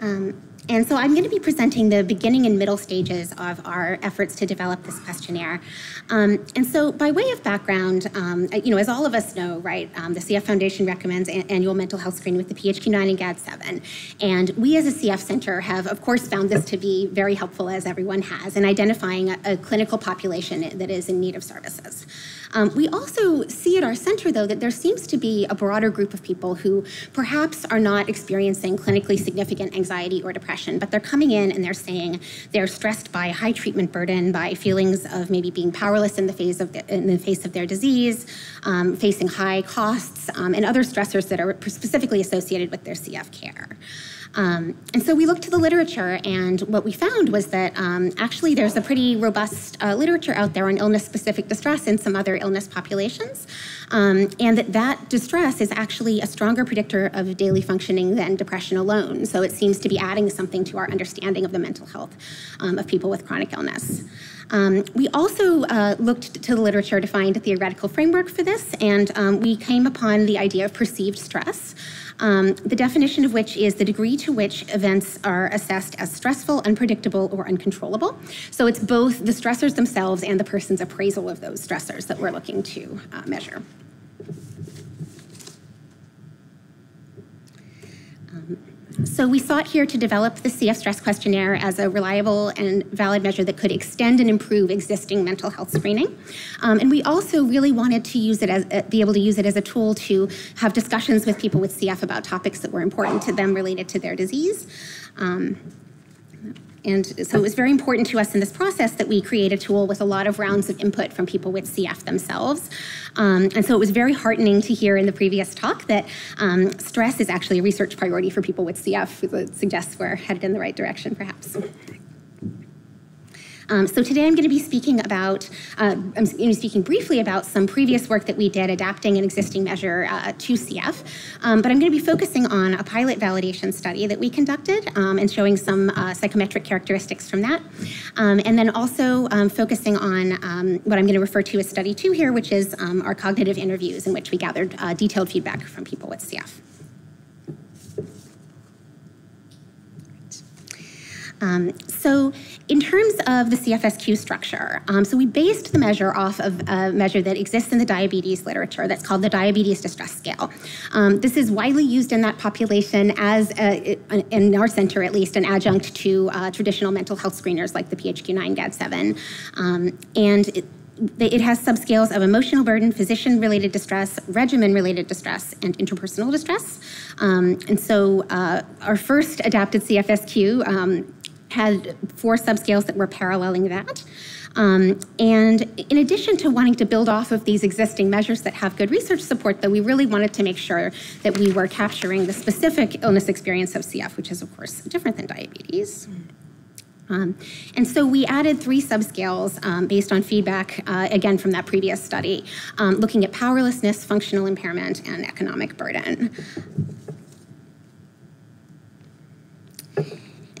um and so I'm going to be presenting the beginning and middle stages of our efforts to develop this questionnaire. Um, and so by way of background, um, you know, as all of us know, right, um, the CF Foundation recommends an annual mental health screening with the PHQ-9 and GAD-7. And we as a CF center have, of course, found this to be very helpful, as everyone has, in identifying a, a clinical population that is in need of services. Um, we also see at our center, though, that there seems to be a broader group of people who perhaps are not experiencing clinically significant anxiety or depression, but they're coming in and they're saying they're stressed by high treatment burden, by feelings of maybe being powerless in the face of, the, in the face of their disease, um, facing high costs, um, and other stressors that are specifically associated with their CF care. Um, and so we looked to the literature, and what we found was that um, actually there's a pretty robust uh, literature out there on illness-specific distress in some other illness populations, um, and that that distress is actually a stronger predictor of daily functioning than depression alone. So it seems to be adding something to our understanding of the mental health um, of people with chronic illness. Um, we also uh, looked to the literature to find a theoretical framework for this, and um, we came upon the idea of perceived stress um, the definition of which is the degree to which events are assessed as stressful, unpredictable, or uncontrollable. So it's both the stressors themselves and the person's appraisal of those stressors that we're looking to uh, measure. So we sought here to develop the CF stress questionnaire as a reliable and valid measure that could extend and improve existing mental health screening. Um, and we also really wanted to use it as uh, be able to use it as a tool to have discussions with people with CF about topics that were important to them related to their disease. Um, and so it was very important to us in this process that we create a tool with a lot of rounds of input from people with CF themselves. Um, and so it was very heartening to hear in the previous talk that um, stress is actually a research priority for people with CF. It suggests we're headed in the right direction, perhaps. Um, so today I'm going to be speaking about, uh, I'm speaking briefly about some previous work that we did adapting an existing measure uh, to CF, um, but I'm going to be focusing on a pilot validation study that we conducted um, and showing some uh, psychometric characteristics from that. Um, and then also um, focusing on um, what I'm going to refer to as study two here, which is our cognitive interviews in which we gathered uh, detailed feedback from people with CF. Um, so in terms of the CFSQ structure, um, so we based the measure off of a measure that exists in the diabetes literature that's called the Diabetes Distress Scale. Um, this is widely used in that population as, a, in our center at least, an adjunct to uh, traditional mental health screeners like the PHQ-9 GAD-7. Um, and it, it has subscales of emotional burden, physician-related distress, regimen-related distress, and interpersonal distress. Um, and so uh, our first adapted CFSQ um, had four subscales that were paralleling that. Um, and in addition to wanting to build off of these existing measures that have good research support, though, we really wanted to make sure that we were capturing the specific illness experience of CF, which is, of course, different than diabetes. Um, and so we added three subscales um, based on feedback, uh, again, from that previous study, um, looking at powerlessness, functional impairment, and economic burden.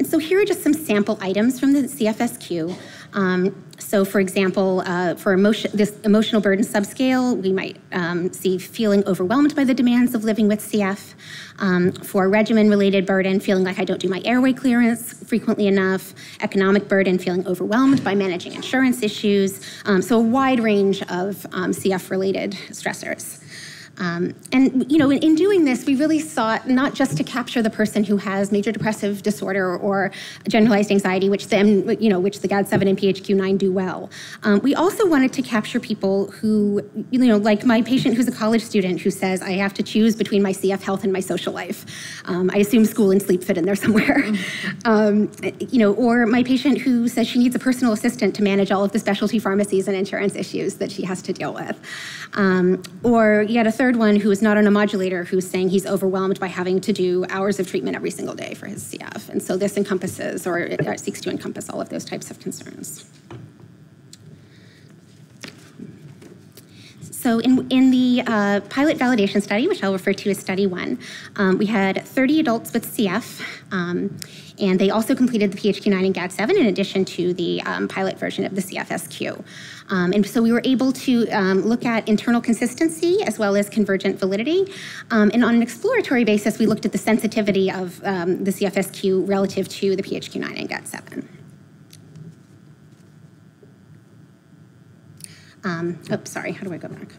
So here are just some sample items from the CFSQ. Um, So, for example, uh, for emotion, this emotional burden subscale, we might um, see feeling overwhelmed by the demands of living with CF. Um, for regimen-related burden, feeling like I don't do my airway clearance frequently enough. Economic burden, feeling overwhelmed by managing insurance issues. Um, so a wide range of um, CF-related stressors. Um, and you know, in, in, doing this, we really sought not just to capture the person who has major depressive disorder or generalized anxiety, which then you know, which the GAD7 and PHQ9 do well. Um, we also wanted to capture people who, you know, like my patient who's a college student who says, I have to choose between my CF health and my social life. Um, I assume school and sleep fit in there somewhere. Um, you know, or my patient who says she needs a personal assistant to manage all of the specialty pharmacies and insurance issues that she has to deal with. Um, or yet a third third one who is not on a modulator who's saying he's overwhelmed by having to do hours of treatment every single day for his CF. And so this encompasses or it seeks to encompass all of those types of concerns. So in, in the uh, pilot validation study, which I'll refer to as study one, um, we had 30 adults with CF, um, and they also completed the PHQ-9 and GAD-7 in addition to the um, pilot version of the CFSQ. Um, and so we were able to um, look at internal consistency as well as convergent validity. Um, and on an exploratory basis, we looked at the sensitivity of um, the CFSQ relative to the PHQ-9 and GAD-7. Um, oops, sorry, how do I go back?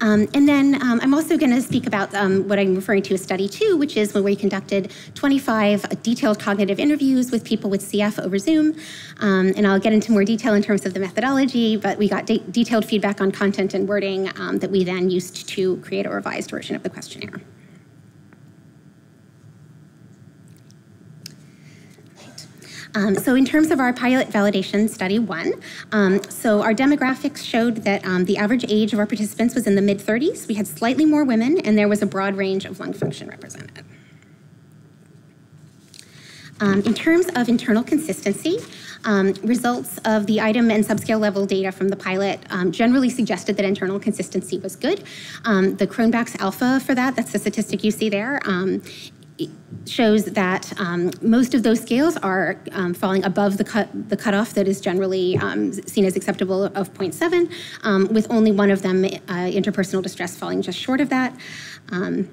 Um, and then um, I'm also going to speak about um, what I'm referring to as study two, which is when we conducted 25 detailed cognitive interviews with people with CF over Zoom. Um, and I'll get into more detail in terms of the methodology, but we got de detailed feedback on content and wording um, that we then used to create a revised version of the questionnaire. Um, so in terms of our pilot validation study one, um, so our demographics showed that um, the average age of our participants was in the mid 30s. We had slightly more women, and there was a broad range of lung function represented. Um, in terms of internal consistency, um, results of the item and subscale level data from the pilot um, generally suggested that internal consistency was good. The Cronbach's alpha for that, that's the statistic you see there, shows that um, most of those scales are um, falling above the cut the cutoff that is generally um, seen as acceptable of 0.7, um, with only one of them, uh, interpersonal distress, falling just short of that. Um,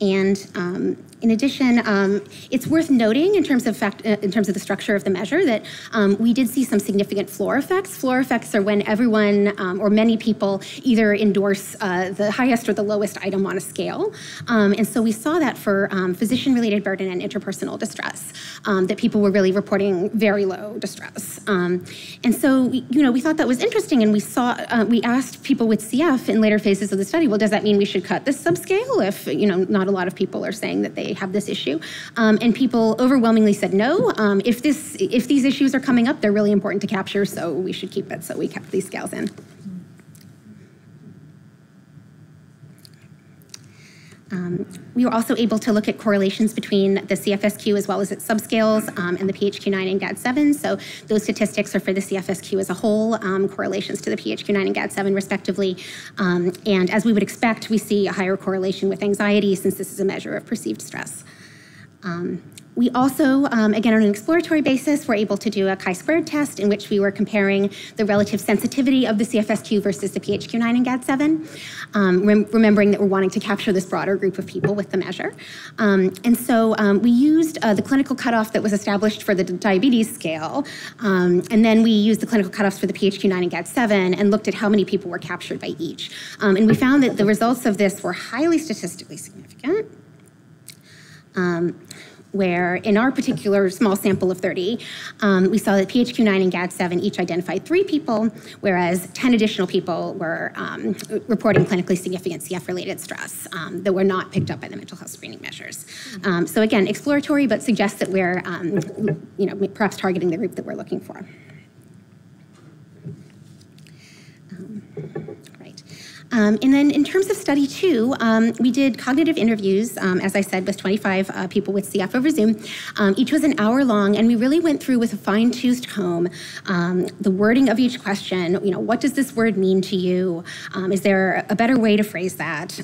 and um, in addition, um, it's worth noting in terms of fact, uh, in terms of the structure of the measure that um, we did see some significant floor effects. Floor effects are when everyone um, or many people either endorse uh, the highest or the lowest item on a scale, um, and so we saw that for um, physician-related burden and interpersonal distress, um, that people were really reporting very low distress. and so, you know, we thought that was interesting, and we saw uh, we asked people with CF in later phases of the study, well, does that mean we should cut this subscale if you know not a lot of people are saying that they have this issue. Um, and people overwhelmingly said no. Um, if, this, if these issues are coming up, they're really important to capture, so we should keep it. So we kept these scales in. Um, we were also able to look at correlations between the CFSQ as well as its subscales um, and the PHQ-9 and GAD-7. So those statistics are for the CFSQ as a whole, um, correlations to the PHQ-9 and GAD-7 respectively. Um, and as we would expect, we see a higher correlation with anxiety since this is a measure of perceived stress. We also, um, again, on an exploratory basis, were able to do a chi-squared test in which we were comparing the relative sensitivity of the CFSQ versus the PHQ-9 and GAD-7, um, rem remembering that we're wanting to capture this broader group of people with the measure. Um, and so um, we used uh, the clinical cutoff that was established for the diabetes scale, um, and then we used the clinical cutoffs for the PHQ-9 and GAD-7 and looked at how many people were captured by each. Um, and we found that the results of this were highly statistically significant. Um, where in our particular small sample of 30, um, we saw that PHQ-9 and GAD-7 each identified three people, whereas 10 additional people were um, reporting clinically significant CF-related stress um, that were not picked up by the mental health screening measures. Um, so again, exploratory, but suggests that we're, um, you know, perhaps targeting the group that we're looking for. Um, and then in terms of study two, um, we did cognitive interviews, um, as I said, with 25 uh, people with CF over Zoom. Um, each was an hour long, and we really went through with a fine-toothed comb um, the wording of each question. You know, what does this word mean to you? Um, is there a better way to phrase that?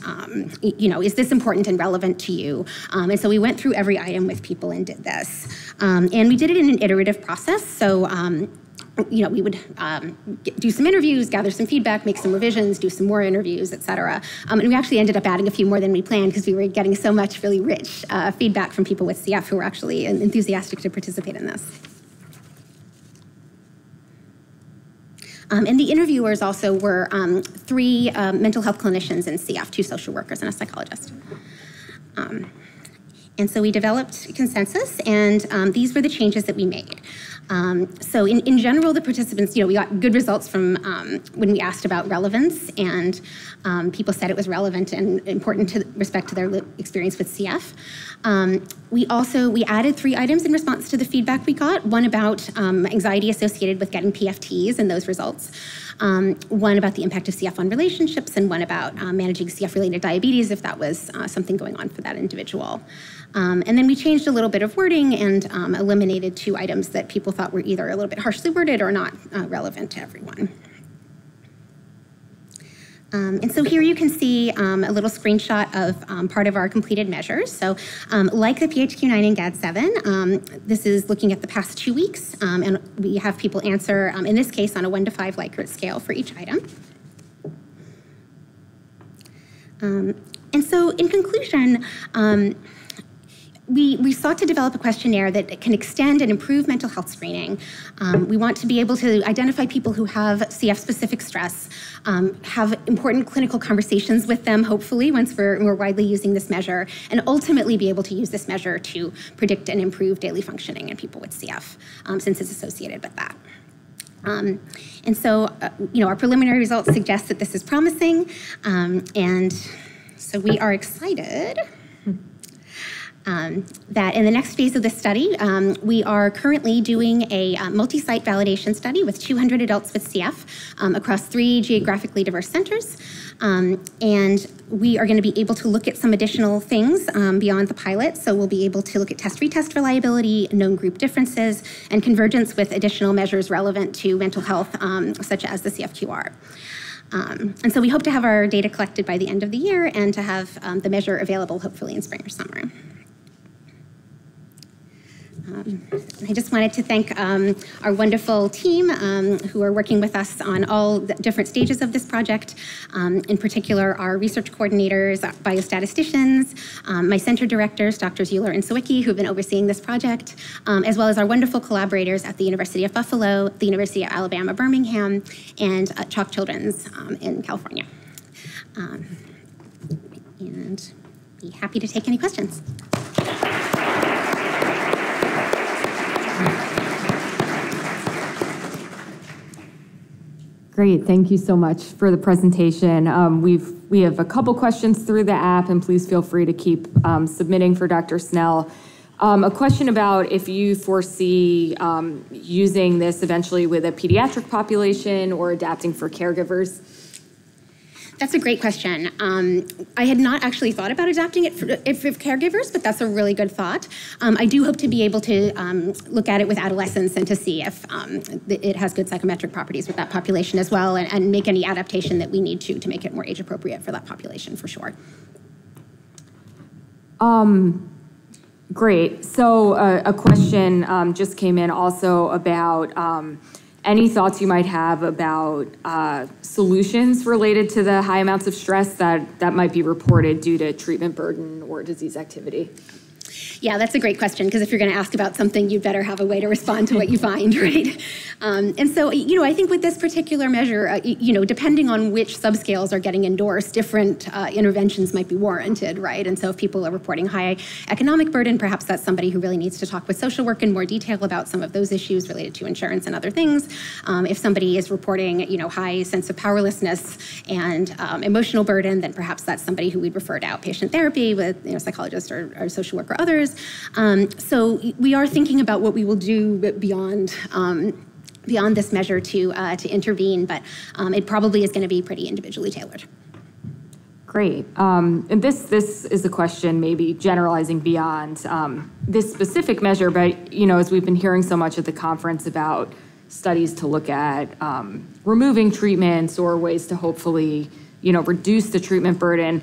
you know, is this important and relevant to you? and so we went through every item with people and did this. and we did it in an iterative process. So you know, we would um, do some interviews, gather some feedback, make some revisions, do some more interviews, et cetera. Um, and we actually ended up adding a few more than we planned because we were getting so much really rich uh, feedback from people with CF who were actually enthusiastic to participate in this. Um, and the interviewers also were um, three uh, mental health clinicians in CF, two social workers and a psychologist. Um, and so we developed consensus, and um, these were the changes that we made. Um, so in, in general, the participants, you know, we got good results from um, when we asked about relevance, and um, people said it was relevant and important to respect to their experience with CF. Um, we also we added three items in response to the feedback we got. One about um, anxiety associated with getting PFTs and those results. Um, one about the impact of CF on relationships, and one about uh, managing CF-related diabetes if that was uh, something going on for that individual. Um, and then we changed a little bit of wording and um, eliminated two items that people thought were either a little bit harshly worded or not uh, relevant to everyone. Um, and so here you can see um, a little screenshot of um, part of our completed measures. So um, like the PHQ-9 and GAD-7, um, this is looking at the past two weeks, um, and we have people answer, in this case, on a one to five Likert scale for each item. and so in conclusion, we, we sought to develop a questionnaire that can extend and improve mental health screening. Um, we want to be able to identify people who have CF-specific stress, um, have important clinical conversations with them, hopefully, once we're more widely using this measure, and ultimately be able to use this measure to predict and improve daily functioning in people with CF, um, since it's associated with that. Um, and so, uh, you know, our preliminary results suggest that this is promising, um, and so we are excited um, that in the next phase of the study, um, we are currently doing a uh, multi-site validation study with 200 adults with CF um, across three geographically diverse centers. Um, and we are going to be able to look at some additional things um, beyond the pilot. So we'll be able to look at test-retest reliability, known group differences, and convergence with additional measures relevant to mental health, um, such as the CFQR. Um, and so we hope to have our data collected by the end of the year and to have um, the measure available hopefully in spring or summer. Um, I just wanted to thank um, our wonderful team um, who are working with us on all the different stages of this project. Um, in particular, our research coordinators, biostatisticians, um, my center directors, Drs. Uluer and Sawicki, who've been overseeing this project, as well as our wonderful collaborators at the University of Buffalo, the University of Alabama, Birmingham, and uh, CHOC Children's in California. and be happy to take any questions. Great, thank you so much for the presentation. Um, we've we have a couple questions through the app, and please feel free to keep um, submitting for Dr. Snell. Um, a question about if you foresee um, using this eventually with a pediatric population or adapting for caregivers. That's a great question. Um, I had not actually thought about adapting it for, for caregivers, but that's a really good thought. Um, I do hope to be able to um, look at it with adolescents and to see if um, it has good psychometric properties with that population as well, and, and make any adaptation that we need to to make it more age appropriate for that population for sure. Um, great. So uh, a question um, just came in also about any thoughts you might have about uh, solutions related to the high amounts of stress that, that might be reported due to treatment burden or disease activity? Yeah, that's a great question because if you're going to ask about something, you'd better have a way to respond to what you find, right? Um, and so, you know, I think with this particular measure, uh, you know, depending on which subscales are getting endorsed, different uh, interventions might be warranted, right? And so if people are reporting high economic burden, perhaps that's somebody who really needs to talk with social work in more detail about some of those issues related to insurance and other things. Um, if somebody is reporting, you know, high sense of powerlessness and um, emotional burden, then perhaps that's somebody who we'd refer to outpatient therapy with, you know, psychologists or, or social work or others. Um, so we are thinking about what we will do beyond um, beyond this measure to uh, to intervene, but um, it probably is going to be pretty individually tailored. Great. Um, and this this is a question maybe generalizing beyond um, this specific measure, but you know, as we've been hearing so much at the conference about studies to look at um, removing treatments or ways to hopefully you know reduce the treatment burden.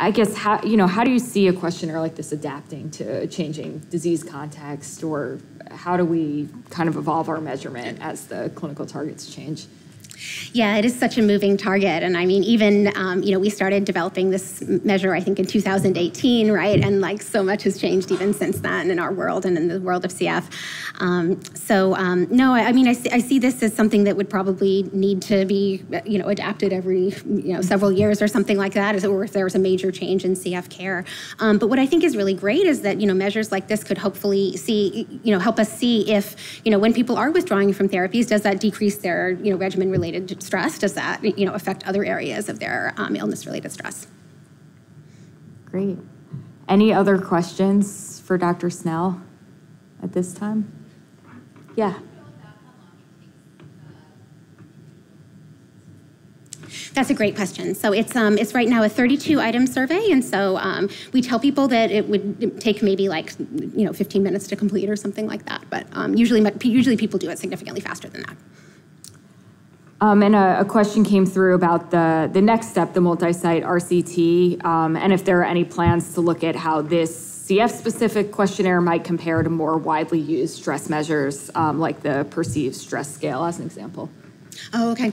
I guess how you know how do you see a questionnaire like this adapting to a changing disease context, or how do we kind of evolve our measurement as the clinical targets change? Yeah, it is such a moving target. And I mean, even, um, you know, we started developing this measure, I think, in 2018, right? And like so much has changed even since then in our world and in the world of CF. Um, so, um, no, I, I mean, I see, I see, this as something that would probably need to be, you know, adapted every, you know, several years or something like that, or if there was a major change in CF care. Um, but what I think is really great is that, you know, measures like this could hopefully see, you know, help us see if, you know, when people are withdrawing from therapies, does that decrease their, you know, regimen related related stress, does that you know, affect other areas of their um, illness-related stress? Great. Any other questions for Dr. Snell at this time? Yeah. That's a great question. So it's um, it's right now a 32 item survey, and so um, we tell people that it would take maybe like you know 15 minutes to complete or something like that. But um, usually usually people do it significantly faster than that. Um, and a, a, question came through about the, the next step, the multi-site RCT, um, and if there are any plans to look at how this CF-specific questionnaire might compare to more widely used stress measures, um, like the perceived stress scale, as an example. Oh, okay.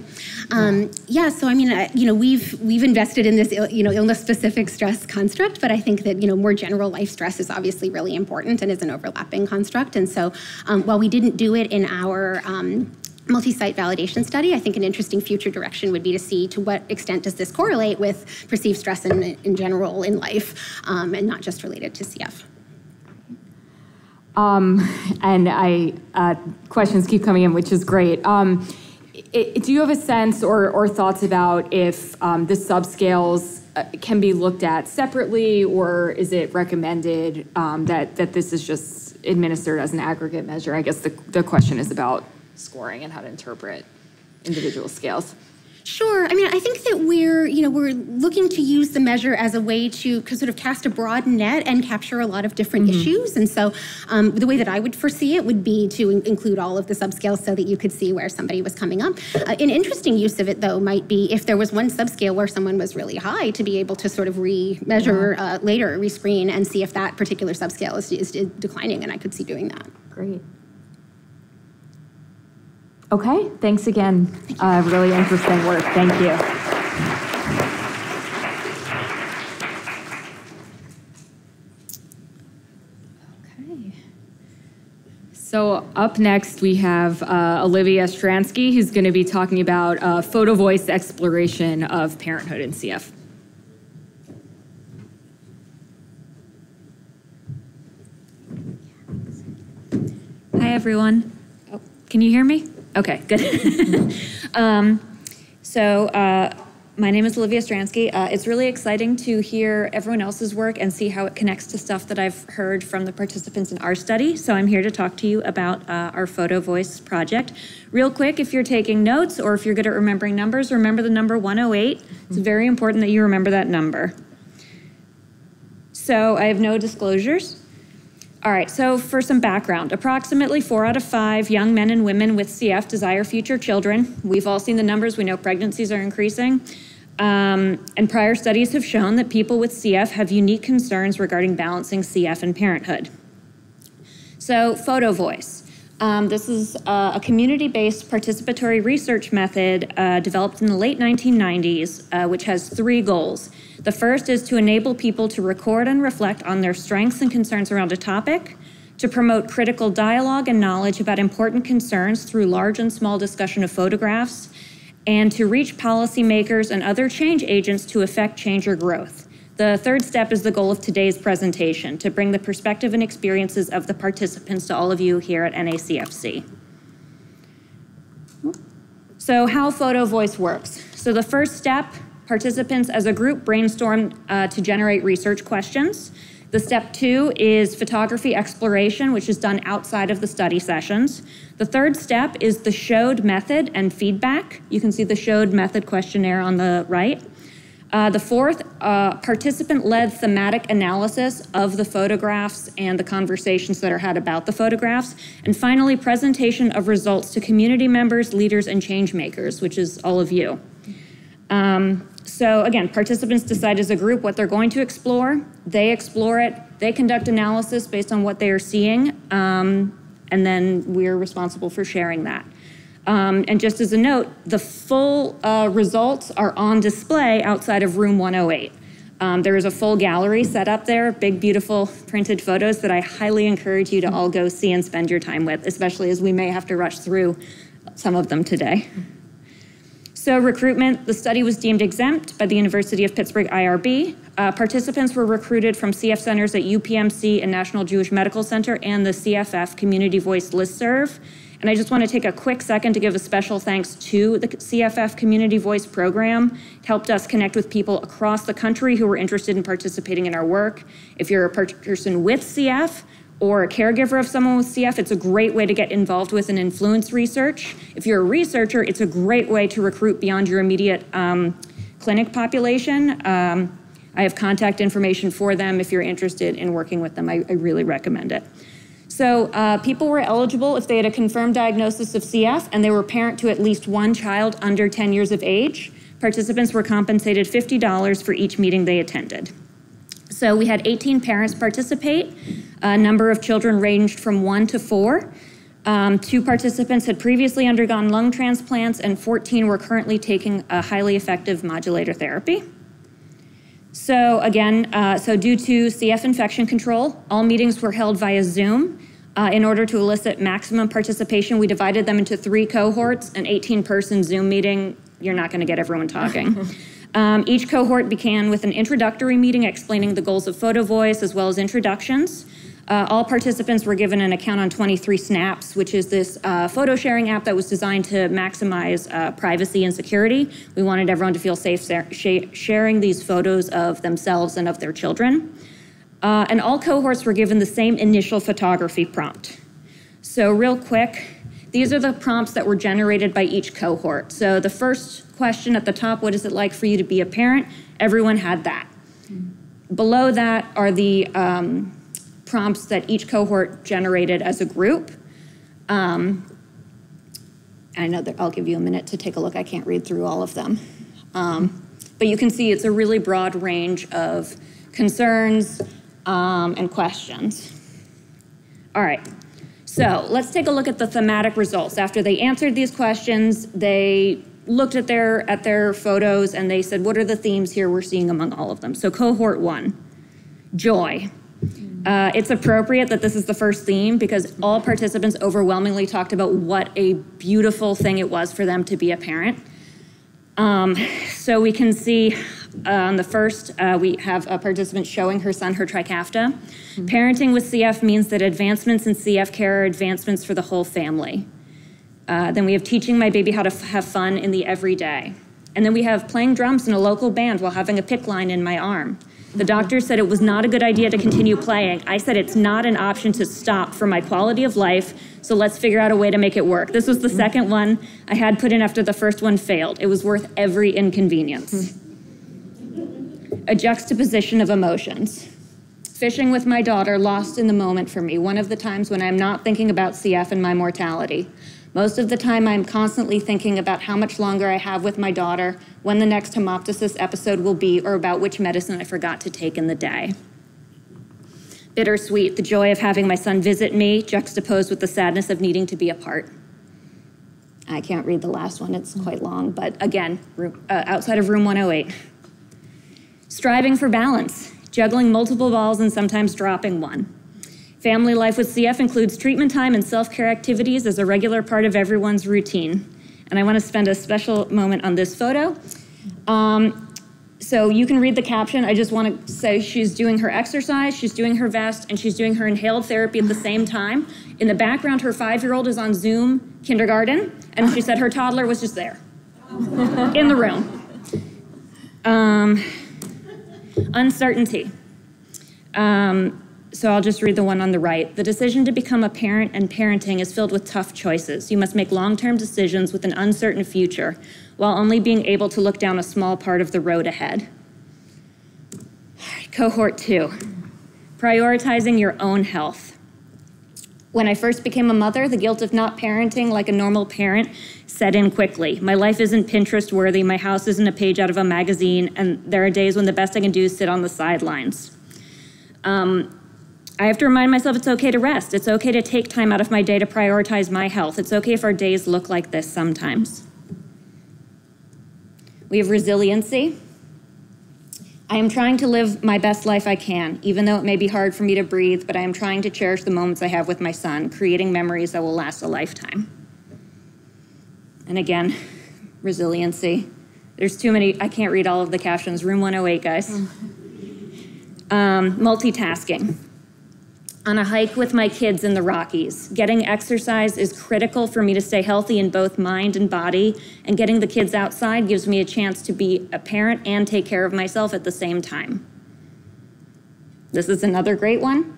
Um, yeah. So, I mean, uh, you know, we've we've invested in this, you know, illness-specific stress construct, but I think that you know, more general life stress is obviously really important and is an overlapping construct. And so, um, while we didn't do it in our um, multi-site validation study, I think an interesting future direction would be to see to what extent does this correlate with perceived stress in, in general in life um, and not just related to CF. Um, and I uh, questions keep coming in, which is great. Um, it, do you have a sense or, or thoughts about if um, the subscales uh, can be looked at separately, or is it recommended um, that that this is just administered as an aggregate measure? I guess the, the question is about scoring and how to interpret individual scales? Sure. I mean, I think that we're, you know, we're looking to use the measure as a way to sort of cast a broad net and capture a lot of different mm-hmm. issues. And so, um, the way that I would foresee it would be to in- include all of the subscales so that you could see where somebody was coming up. Uh, an interesting use of it, though, might be if there was one subscale where someone was really high, to be able to sort of re-measure uh, later, rescreen, and see if that particular subscale is, is declining. And I could see doing that. Great. Okay, thanks again. Uh, really interesting work. Thank you. Okay. So up next, we have uh, Olivia Stransky, who's going to be talking about uh, photo voice exploration of parenthood in CF. Hi, everyone. Oh, can you hear me? Okay, good. um, so, uh, my name is Olivia Stransky. Uh, it's really exciting to hear everyone else's work and see how it connects to stuff that I've heard from the participants in our study. So, I'm here to talk to you about uh, our Photo Voice project. Real quick, if you're taking notes or if you're good at remembering numbers, remember the number 108. It's very important that you remember that number. So, I have no disclosures. All right, so for some background, approximately four out of five young men and women with CF desire future children. We've all seen the numbers, we know pregnancies are increasing. Um, and prior studies have shown that people with CF have unique concerns regarding balancing CF and parenthood. So, photo voice. Um, this is uh, a community based participatory research method uh, developed in the late 1990s, uh, which has three goals. The first is to enable people to record and reflect on their strengths and concerns around a topic, to promote critical dialogue and knowledge about important concerns through large and small discussion of photographs, and to reach policymakers and other change agents to affect change or growth. The third step is the goal of today's presentation to bring the perspective and experiences of the participants to all of you here at NACFC. So, how Photo Voice works. So, the first step Participants as a group brainstorm uh, to generate research questions. The step two is photography exploration, which is done outside of the study sessions. The third step is the SHOWeD method and feedback. You can see the SHOWeD method questionnaire on the right. Uh, the fourth, uh, participant-led thematic analysis of the photographs and the conversations that are had about the photographs. And finally, presentation of results to community members, leaders, and change makers, which is all of you. Um, so again, participants decide as a group what they're going to explore. They explore it. They conduct analysis based on what they are seeing. Um, and then we're responsible for sharing that. Um, and just as a note, the full uh, results are on display outside of room 108. Um, there is a full gallery set up there, big, beautiful printed photos that I highly encourage you to all go see and spend your time with, especially as we may have to rush through some of them today. So recruitment, the study was deemed exempt by the University of Pittsburgh IRB. Uh, participants were recruited from CF centers at UPMC and National Jewish Medical Center and the CFF Community Voice Listserv. And I just want to take a quick second to give a special thanks to the CFF Community Voice Program. It helped us connect with people across the country who were interested in participating in our work. If you're a person with CF, or a caregiver of someone with CF, it's a great way to get involved with and influence research. If you're a researcher, it's a great way to recruit beyond your immediate um, clinic population. Um, I have contact information for them if you're interested in working with them. I, I really recommend it. So uh, people were eligible if they had a confirmed diagnosis of CF and they were parent to at least one child under 10 years of age. Participants were compensated $50 for each meeting they attended. So we had 18 parents participate. A number of children ranged from one to four. Um, two participants had previously undergone lung transplants, and 14 were currently taking a highly effective modulator therapy. So again, uh, so due to CF infection control, all meetings were held via Zoom. Uh, in order to elicit maximum participation, we divided them into three cohorts. An 18-person Zoom meeting, you're not going to get everyone talking. um, each cohort began with an introductory meeting explaining the goals of Photo Voice as well as introductions. Uh, all participants were given an account on 23 Snaps, which is this uh, photo sharing app that was designed to maximize uh, privacy and security. We wanted everyone to feel safe sharing these photos of themselves and of their children. Uh, and all cohorts were given the same initial photography prompt. So real quick, these are the prompts that were generated by each cohort. So the first question at the top, what is it like for you to be a parent? Everyone had that. Below that are the um, prompts that each cohort generated as a group. Um, I know that I'll give you a minute to take a look. I can't read through all of them. Um, but you can see it's a really broad range of concerns um, and questions. All right, so let's take a look at the thematic results. After they answered these questions, they looked at their, at their photos and they said, what are the themes here we're seeing among all of them? So cohort one, joy. Uh, it's appropriate that this is the first theme because all participants overwhelmingly talked about what a beautiful thing it was for them to be a parent. Um, so we can see uh, on the first, uh, we have a participant showing her son her Trikafta. Mm -hmm. Parenting with CF means that advancements in CF care are advancements for the whole family. Uh, then we have teaching my baby how to have fun in the everyday. And then we have playing drums in a local band while having a PICC line in my arm. The doctor said it was not a good idea to continue playing. I said it's not an option to stop for my quality of life, so let's figure out a way to make it work. This was the second one I had put in after the first one failed. It was worth every inconvenience. A juxtaposition of emotions. Fishing with my daughter, lost in the moment for me, one of the times when I'm not thinking about CF and my mortality. Most of the time, I'm constantly thinking about how much longer I have with my daughter, when the next hemoptysis episode will be, or about which medicine I forgot to take in the day. Bittersweet, the joy of having my son visit me, juxtaposed with the sadness of needing to be apart. I can't read the last one, it's quite long, but again, room, uh, outside of room 108. Striving for balance, juggling multiple balls and sometimes dropping one. Family life with CF includes treatment time and self care activities as a regular part of everyone's routine. And I want to spend a special moment on this photo. Um, so you can read the caption. I just want to say she's doing her exercise, she's doing her vest, and she's doing her inhaled therapy at the same time. In the background, her five year old is on Zoom kindergarten, and she said her toddler was just there in the room. Um, uncertainty. Um, so I'll just read the one on the right. The decision to become a parent and parenting is filled with tough choices. You must make long term decisions with an uncertain future while only being able to look down a small part of the road ahead. Cohort two, prioritizing your own health. When I first became a mother, the guilt of not parenting like a normal parent set in quickly. My life isn't Pinterest worthy, my house isn't a page out of a magazine, and there are days when the best I can do is sit on the sidelines. Um, I have to remind myself it's okay to rest. It's okay to take time out of my day to prioritize my health. It's okay if our days look like this sometimes. We have resiliency. I am trying to live my best life I can, even though it may be hard for me to breathe, but I am trying to cherish the moments I have with my son, creating memories that will last a lifetime. And again, resiliency. There's too many, I can't read all of the captions. Room 108, guys. Um, multitasking on a hike with my kids in the Rockies. Getting exercise is critical for me to stay healthy in both mind and body, and getting the kids outside gives me a chance to be a parent and take care of myself at the same time. This is another great one.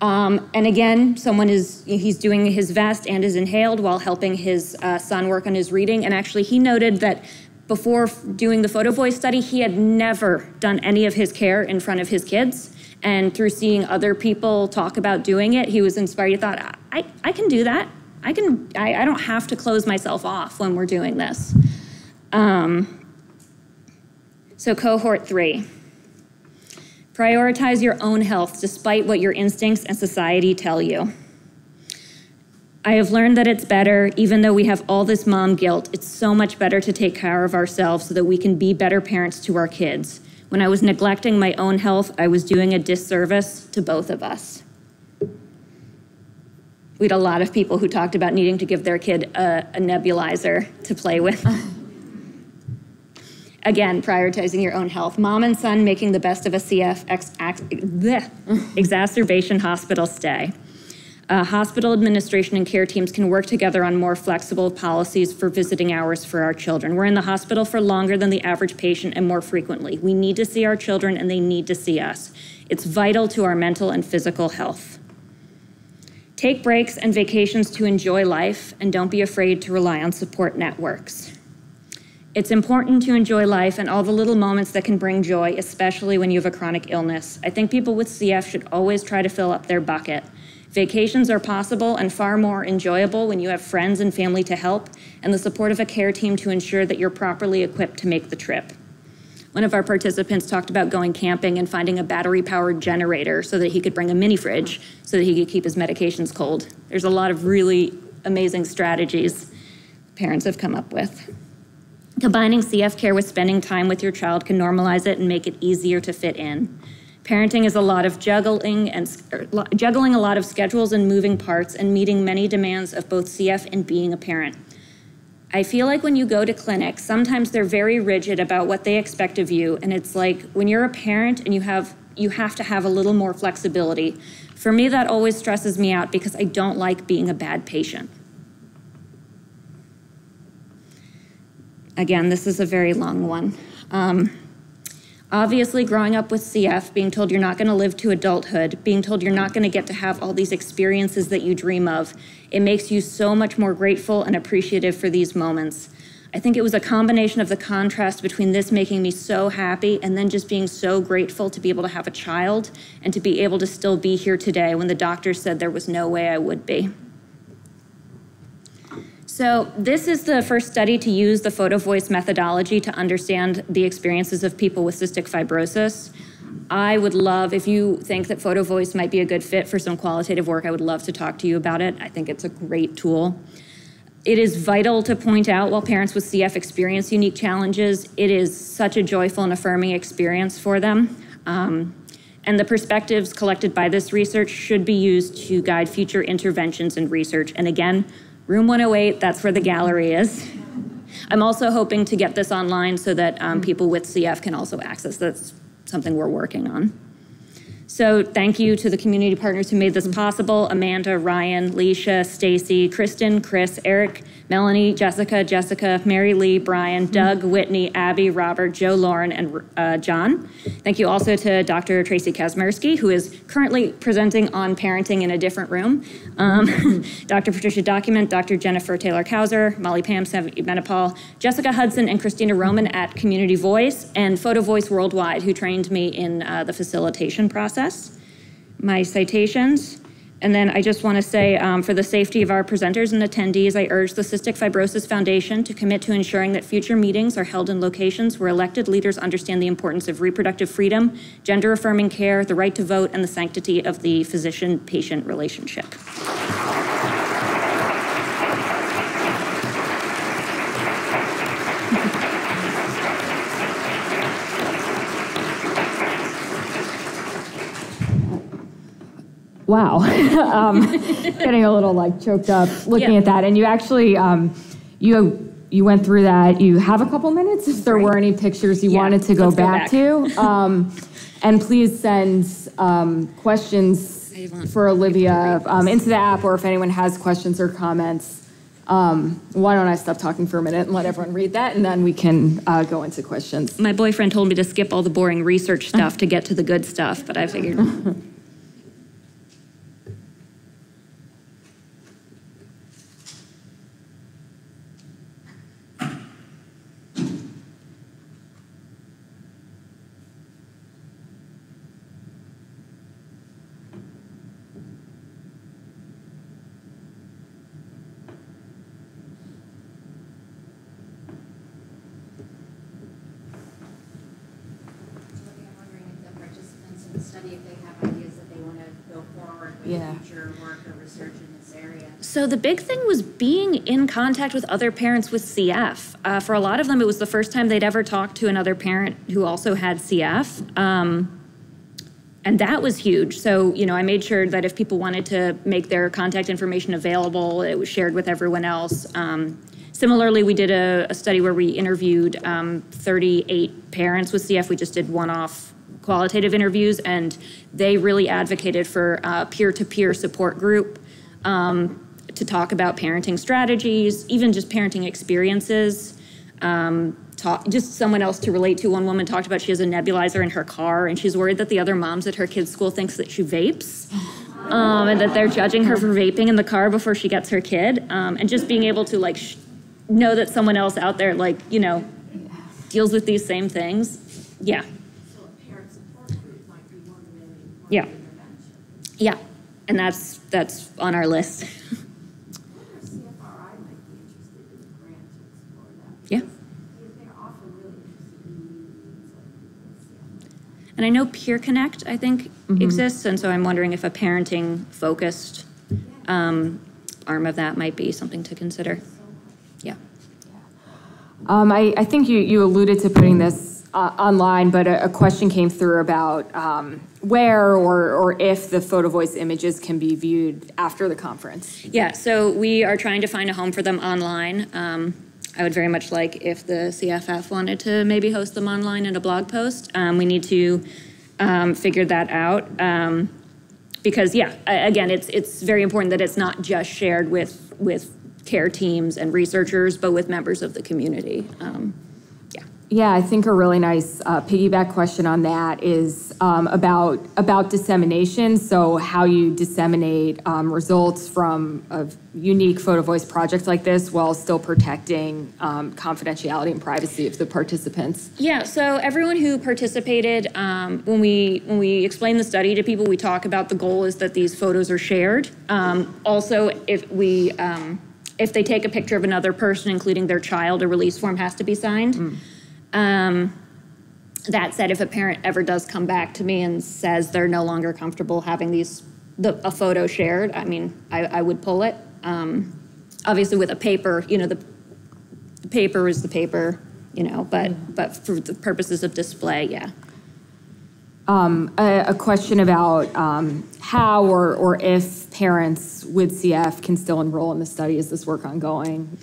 Um, and again, someone is, he's doing his vest and is inhaled while helping his uh, son work on his reading. And actually, he noted that before doing the photo voice study, he had never done any of his care in front of his kids. And through seeing other people talk about doing it, he was inspired. He thought, I, I can do that. I can. I, I don't have to close myself off when we're doing this. Um, so cohort three. Prioritize your own health despite what your instincts and society tell you. I have learned that it's better, even though we have all this mom guilt, it's so much better to take care of ourselves so that we can be better parents to our kids. When I was neglecting my own health, I was doing a disservice to both of us. We had a lot of people who talked about needing to give their kid a, a nebulizer to play with. Again, prioritizing your own health. Mom and son making the best of a CF ex, ex, bleh, exacerbation hospital stay. Uh, hospital administration and care teams can work together on more flexible policies for visiting hours for our children. We're in the hospital for longer than the average patient and more frequently. We need to see our children and they need to see us. It's vital to our mental and physical health. Take breaks and vacations to enjoy life and don't be afraid to rely on support networks. It's important to enjoy life and all the little moments that can bring joy, especially when you have a chronic illness. I think people with CF should always try to fill up their bucket. Vacations are possible and far more enjoyable when you have friends and family to help and the support of a care team to ensure that you're properly equipped to make the trip. One of our participants talked about going camping and finding a battery powered generator so that he could bring a mini fridge so that he could keep his medications cold. There's a lot of really amazing strategies parents have come up with. Combining CF care with spending time with your child can normalize it and make it easier to fit in. Parenting is a lot of juggling and er, juggling a lot of schedules and moving parts and meeting many demands of both CF and being a parent. I feel like when you go to clinics, sometimes they're very rigid about what they expect of you and it's like when you're a parent and you have you have to have a little more flexibility. For me that always stresses me out because I don't like being a bad patient. Again, this is a very long one. Um, Obviously, growing up with CF, being told you're not going to live to adulthood, being told you're not going to get to have all these experiences that you dream of, it makes you so much more grateful and appreciative for these moments. I think it was a combination of the contrast between this making me so happy and then just being so grateful to be able to have a child and to be able to still be here today when the doctor said there was no way I would be. So this is the first study to use the photo voice methodology to understand the experiences of people with cystic fibrosis. I would love, if you think that photo voice might be a good fit for some qualitative work, I would love to talk to you about it. I think it's a great tool. It is vital to point out while parents with CF experience unique challenges, it is such a joyful and affirming experience for them. Um, and the perspectives collected by this research should be used to guide future interventions and research. And again, Room 108, that's where the gallery is. I'm also hoping to get this online so that um, people with CF can also access. That's something we're working on. So thank you to the community partners who made this possible, Amanda, Ryan, Leisha, Stacy, Kristen, Chris, Eric, Melanie, Jessica, Jessica, Mary Lee, Brian, Doug, Whitney, Abby, Robert, Joe, Lauren, and uh, John. Thank you also to Dr. Traci Kazmerski, who is currently presenting on parenting in a different room. Um, Dr. Patricia Documet, Dr. Jennifer Taylor Cousar, Molly Pam Menopal, Jessica Hudson, and Christina Roman at Community Voice, and Photo Voice Worldwide, who trained me in uh, the facilitation process. My citations. And then I just want to say, um, for the safety of our presenters and attendees, I urge the Cystic Fibrosis Foundation to commit to ensuring that future meetings are held in locations where elected leaders understand the importance of reproductive freedom, gender affirming care, the right to vote, and the sanctity of the physician patient relationship. Wow. um, getting a little like choked up looking yeah. at that. And you actually, um, you you went through that. You have a couple minutes if there right. were any pictures you yeah, wanted to go back, go back, to. Um, and please send um, questions for Olivia um, into the app, or if anyone has questions or comments. Um, why don't I stop talking for a minute and let everyone read that, and then we can uh, go into questions. My boyfriend told me to skip all the boring research stuff to get to the good stuff, but I figured. So the big thing was being in contact with other parents with CF. Uh, for a lot of them, it was the first time they'd ever talked to another parent who also had CF. Um, and that was huge. So, you know, I made sure that if people wanted to make their contact information available, it was shared with everyone else. Um, similarly, we did a, a, study where we interviewed um, 38 parents with CF. We just did one off qualitative interviews, and they really advocated for a peer to peer support group. Um, to talk about parenting strategies, even just parenting experiences. Um, talk, just someone else to relate to. One woman talked about she has a nebulizer in her car and she's worried that the other moms at her kids' school thinks that she vapes. Um, and that they're judging her for vaping in the car before she gets her kid. Um, and just being able to like know that someone else out there, like, you know, deals with these same things. Yeah. So a parent support group might be one really Yeah. Yeah. And that's that's on our list. Yeah. And I know Peer Connect, I think, mm-hmm. exists, and so I'm wondering if a parenting focused um, arm of that might be something to consider. Yeah. Um, I, I, think you, you alluded to putting this uh, online, but a, a, question came through about um, where or, or if the photo voice images can be viewed after the conference. Yeah, so we are trying to find a home for them online. Um, I would very much like if the CFF wanted to maybe host them online in a blog post. Um, we need to um, figure that out. Um, because yeah, again, it's it's very important that it's not just shared with with care teams and researchers, but with members of the community. Yeah, I think a really nice uh, piggyback question on that is um, about about dissemination. So, how you disseminate um, results from a unique photo voice project like this while still protecting um, confidentiality and privacy of the participants. Yeah. So, everyone who participated, um, when we when we explain the study to people, we talk about the goal is that these photos are shared. Um, also, if we um, if they take a picture of another person, including their child, a release form has to be signed. Mm. Um, that said, if a parent ever does come back to me and says they're no longer comfortable having these the, a photo shared, I mean, I, I would pull it. Um, obviously, with a paper, you know, the, the, paper is the paper, you know, but mm. but for the purposes of display, yeah. Um, a, a, question about um, how or, or if parents with CF can still enroll in the study. Is this work ongoing?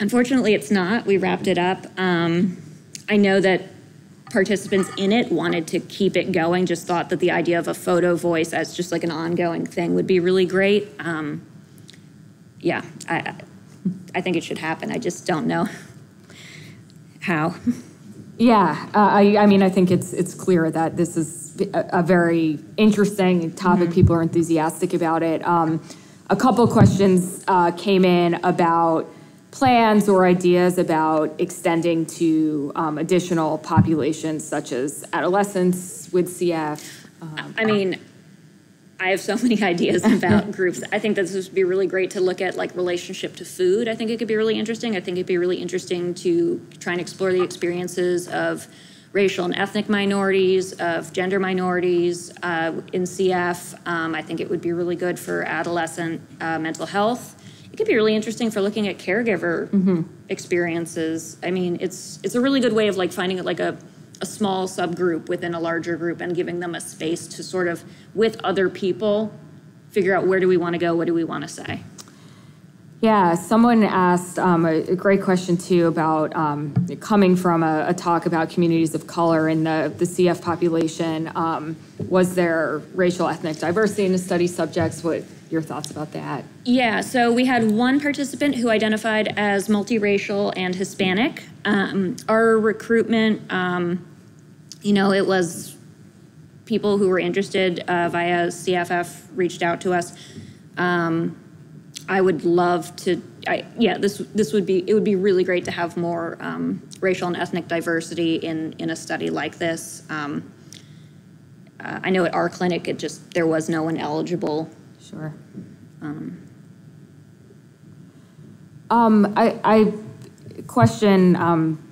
Unfortunately, it's not. We wrapped it up. I know that participants in it wanted to keep it going, just thought that the idea of a photo voice as just like an ongoing thing would be really great. Um, yeah, I, I think it should happen. I just don't know how. Yeah, uh, I, I mean, I think it's it's clear that this is a, a very interesting topic. People are enthusiastic about it. Um, a couple questions uh, came in about plans or ideas about extending to um, additional populations such as adolescents with CF. Um, I mean, I have so many ideas about groups. I think that this would be really great to look at like relationship to food. I think it could be really interesting. I think it'd be really interesting to try and explore the experiences of racial and ethnic minorities, of gender minorities uh, in CF. Um, I think it would be really good for adolescent uh, mental health. It could be really interesting for looking at caregiver experiences. I mean, it's it's a really good way of like finding it like a a small subgroup within a larger group and giving them a space to sort of with other people figure out where do we want to go, what do we want to say. Yeah, someone asked um, a, a great question too about um, coming from a, a talk about communities of color in the, the CF population. Um, was there racial ethnic diversity in the study subjects? What your thoughts about that? Yeah, so we had one participant who identified as multiracial and Hispanic. Um, our recruitment, um, you know, it was people who were interested uh, via CFF reached out to us. Um, I would love to. I, yeah, this this would be it would be really great to have more um, racial and ethnic diversity in in a study like this. Um, uh, I know at our clinic, it just there was no one eligible Sure. Um, I, I question, um,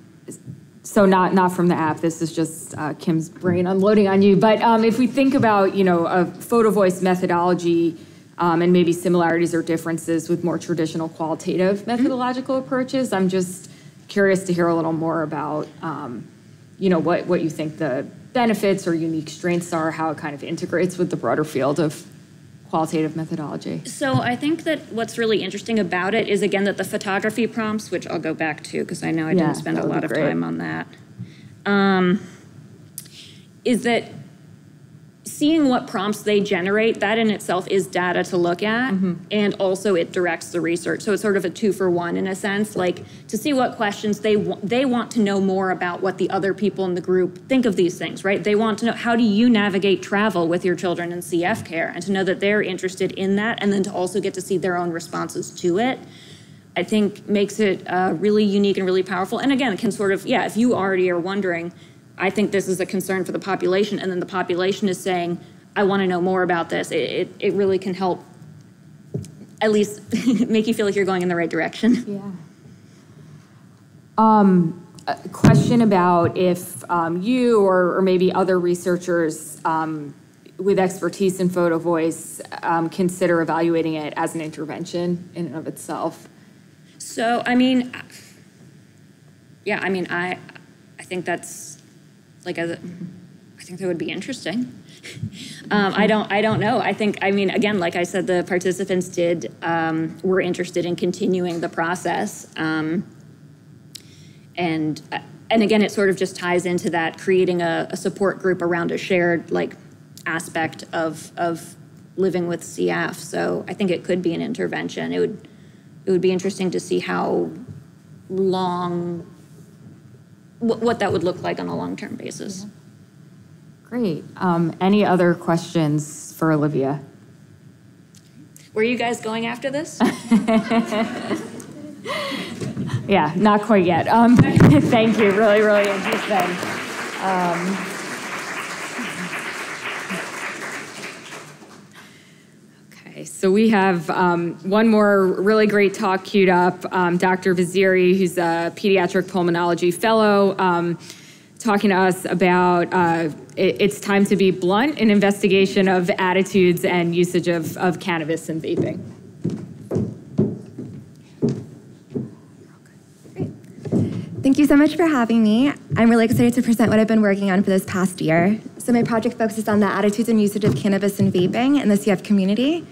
so not, not from the app, this is just uh, Kim's brain unloading on you, but um, if we think about, you know, a photo voice methodology um, and maybe similarities or differences with more traditional qualitative methodological approaches, I'm just curious to hear a little more about, um, you know, what, what you think the benefits or unique strengths are, how it kind of integrates with the broader field of qualitative methodology. So I think that what's really interesting about it is again that the photography prompts, which I'll go back to because I know I Yeah, didn't spend a lot of great. time on that, um, is that seeing what prompts they generate, that in itself is data to look at, Mm-hmm. and also it directs the research. So it's sort of a two for one in a sense, like to see what questions they they want to know more about what the other people in the group think of these things, right? They want to know how do you navigate travel with your children in CF care, and to know that they're interested in that, and then to also get to see their own responses to it. I think makes it uh, really unique and really powerful. And again, it can sort of, yeah, if you already are wondering, I think this is a concern for the population, and then the population is saying, I want to know more about this, it, it, it really can help at least make you feel like you're going in the right direction. Yeah. Um, a question about if um, you or, or maybe other researchers um, with expertise in photo voice um, consider evaluating it as an intervention in and of itself. So, I mean, yeah, I mean, I, I think that's like a, I think that would be interesting. Um, I don't, I don't know. I think, I mean, again, like I said, the participants did, um, were interested in continuing the process. Um, and, uh, and again, it sort of just ties into that creating a, a support group around a shared like aspect of, of living with CF. So I think it could be an intervention. It would, it would be interesting to see how long, what, what that would look like on a long-term basis. Great. Um, any other questions for Olivia? Where are you guys going after this? Yeah, not quite yet. Um, thank you. Really, really interesting. Um, so we have um, one more really great talk queued up. Um, Dr. Vaziri, who's a pediatric pulmonology fellow, um, talking to us about uh, it, it's time to be blunt in investigation of attitudes and usage of, of cannabis and vaping. Thank you so much for having me. I'm really excited to present what I've been working on for this past year. So my project focuses on the attitudes and usage of cannabis and vaping in the CF community.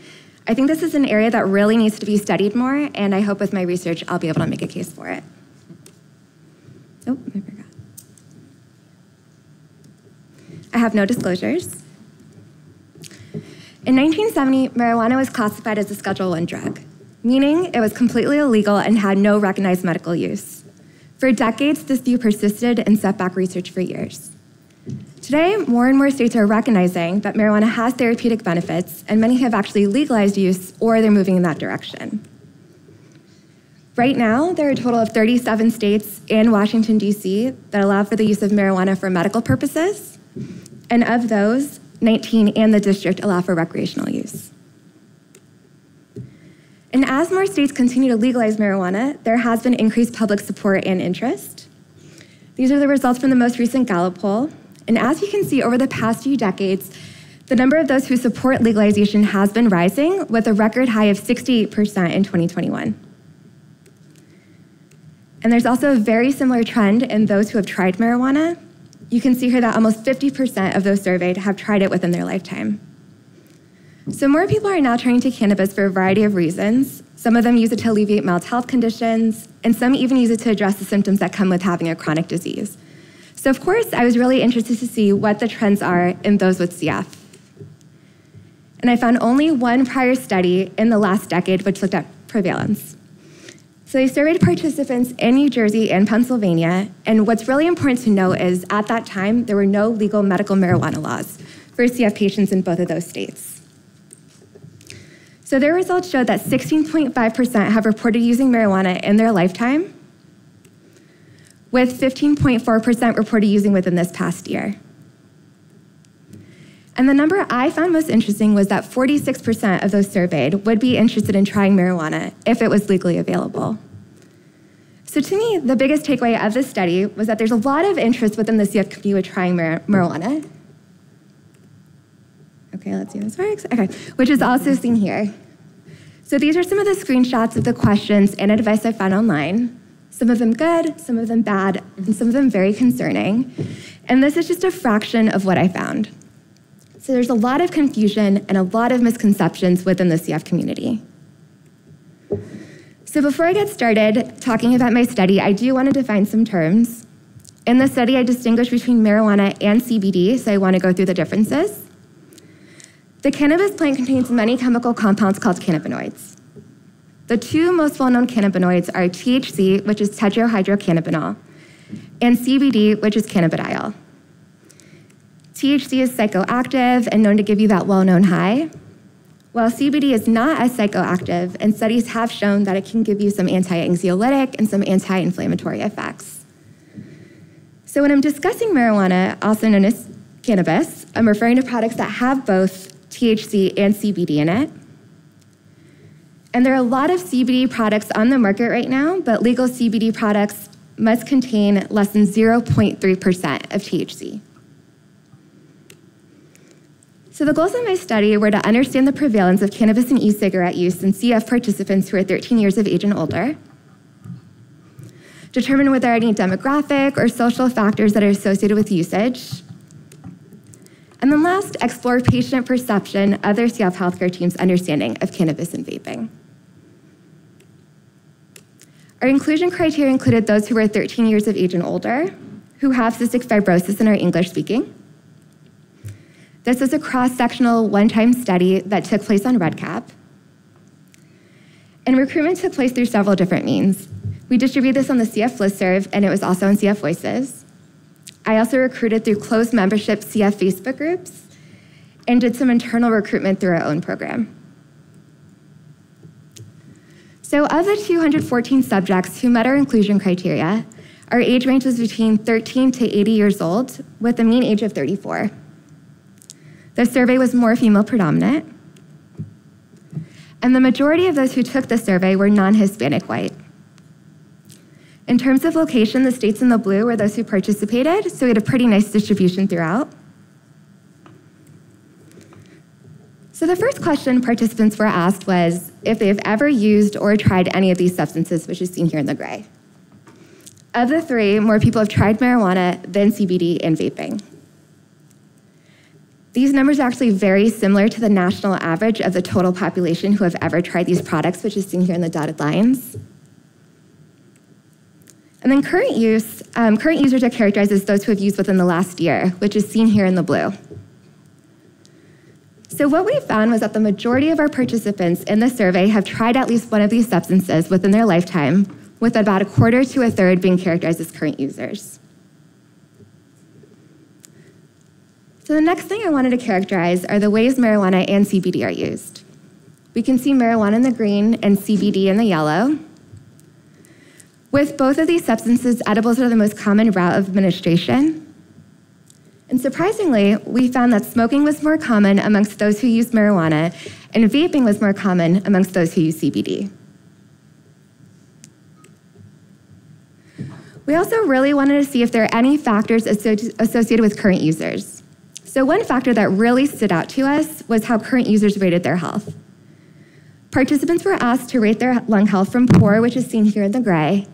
I think this is an area that really needs to be studied more, and I hope with my research I'll be able to make a case for it. Oh, I forgot. I have no disclosures. In 1970, marijuana was classified as a Schedule I drug. meaning it was completely illegal and had no recognized medical use. For decades, this view persisted and set back research for years. Today, more and more states are recognizing that marijuana has therapeutic benefits, and many have actually legalized use or they're moving in that direction. Right now, there are a total of 37 states and Washington, D.C., that allow for the use of marijuana for medical purposes. And of those, 19 and the district allow for recreational use. And as more states continue to legalize marijuana, there has been increased public support and interest. These are the results from the most recent Gallup poll. And as you can see, over the past few decades, the number of those who support legalization has been rising, with a record high of 68% in 2021. And there's also a very similar trend in those who have tried marijuana. You can see here that almost 50% of those surveyed have tried it within their lifetime. So more people are now turning to cannabis for a variety of reasons. Some of them use it to alleviate mild health conditions, and some even use it to address the symptoms that come with having a chronic disease. So of course, I was really interested to see what the trends are in those with CF. And I found only one prior study in the last decade which looked at prevalence. So they surveyed participants in New Jersey and Pennsylvania, and what's really important to note is at that time, there were no legal medical marijuana laws for CF patients in both of those states. So their results showed that 16.5% have reported using marijuana in their lifetime, with 15.4% reported using within this past year. And the number I found most interesting was that 46% of those surveyed would be interested in trying marijuana if it was legally available. So, to me, the biggest takeaway of this study was that there's a lot of interest within the CF community with trying mar marijuana. Okay, let's see if this works. Okay, which is also seen here. So, these are some of the screenshots of the questions and advice I found online. Some of them good, some of them bad, and some of them very concerning. And this is just a fraction of what I found. So there's a lot of confusion and a lot of misconceptions within the CF community. So before I get started talking about my study, I do want to define some terms. In the study, I distinguish between marijuana and CBD, so I want to go through the differences. The cannabis plant contains many chemical compounds called cannabinoids. The two most well-known cannabinoids are THC, which is tetrahydrocannabinol, and CBD, which is cannabidiol. THC is psychoactive and known to give you that well known high. While CBD is not as psychoactive, and studies have shown that it can give you some anti anxiolytic and some anti inflammatory effects. So, when I'm discussing marijuana, also known as cannabis, I'm referring to products that have both THC and CBD in it. And there are a lot of CBD products on the market right now, but legal CBD products must contain less than 0.3% of THC. So the goals of my study were to understand the prevalence of cannabis and e-cigarette use in CF participants who are 13 years of age and older, determine whether there are any demographic or social factors that are associated with usage, and then last, explore patient perception of their CF healthcare team's understanding of cannabis and vaping. Our inclusion criteria included those who were 13 years of age and older, who have cystic fibrosis and are English speaking, this was a cross-sectional one-time study that took place on REDCap. And recruitment took place through several different means. We distributed this on the CF listserv, and it was also on CF Voices. I also recruited through closed membership CF Facebook groups and did some internal recruitment through our own program. So of the 214 subjects who met our inclusion criteria, our age range was between 13 to 80 years old, with a mean age of 34. The survey was more female predominant. And the majority of those who took the survey were non Hispanic white. In terms of location, the states in the blue were those who participated, so we had a pretty nice distribution throughout. So the first question participants were asked was if they have ever used or tried any of these substances, which is seen here in the gray. Of the three, more people have tried marijuana than CBD and vaping. These numbers are actually very similar to the national average of the total population who have ever tried these products, which is seen here in the dotted lines. And then current use, um, current users are characterized as those who have used within the last year, which is seen here in the blue. So what we found was that the majority of our participants in the survey have tried at least one of these substances within their lifetime, with about a quarter to a third being characterized as current users. So the next thing I wanted to characterize are the ways marijuana and CBD are used. We can see marijuana in the green and CBD in the yellow. With both of these substances, edibles are the most common route of administration. And surprisingly, we found that smoking was more common amongst those who use marijuana, and vaping was more common amongst those who use CBD. We also really wanted to see if there are any factors associated with current users. So, one factor that really stood out to us was how current users rated their health. Participants were asked to rate their lung health from poor, which is seen here in the gray,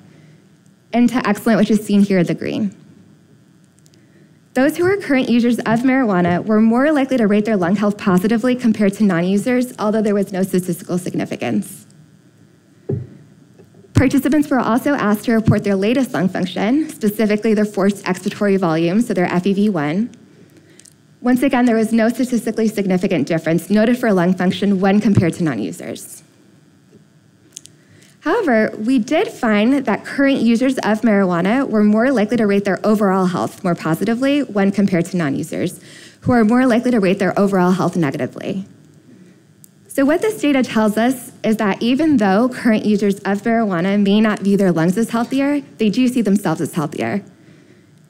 and to excellent, which is seen here in the green. Those who were current users of marijuana were more likely to rate their lung health positively compared to non users, although there was no statistical significance. Participants were also asked to report their latest lung function, specifically their forced expiratory volume, so their FEV1. Once again, there was no statistically significant difference noted for lung function when compared to non users. However, we did find that current users of marijuana were more likely to rate their overall health more positively when compared to non users, who are more likely to rate their overall health negatively. So, what this data tells us is that even though current users of marijuana may not view their lungs as healthier, they do see themselves as healthier.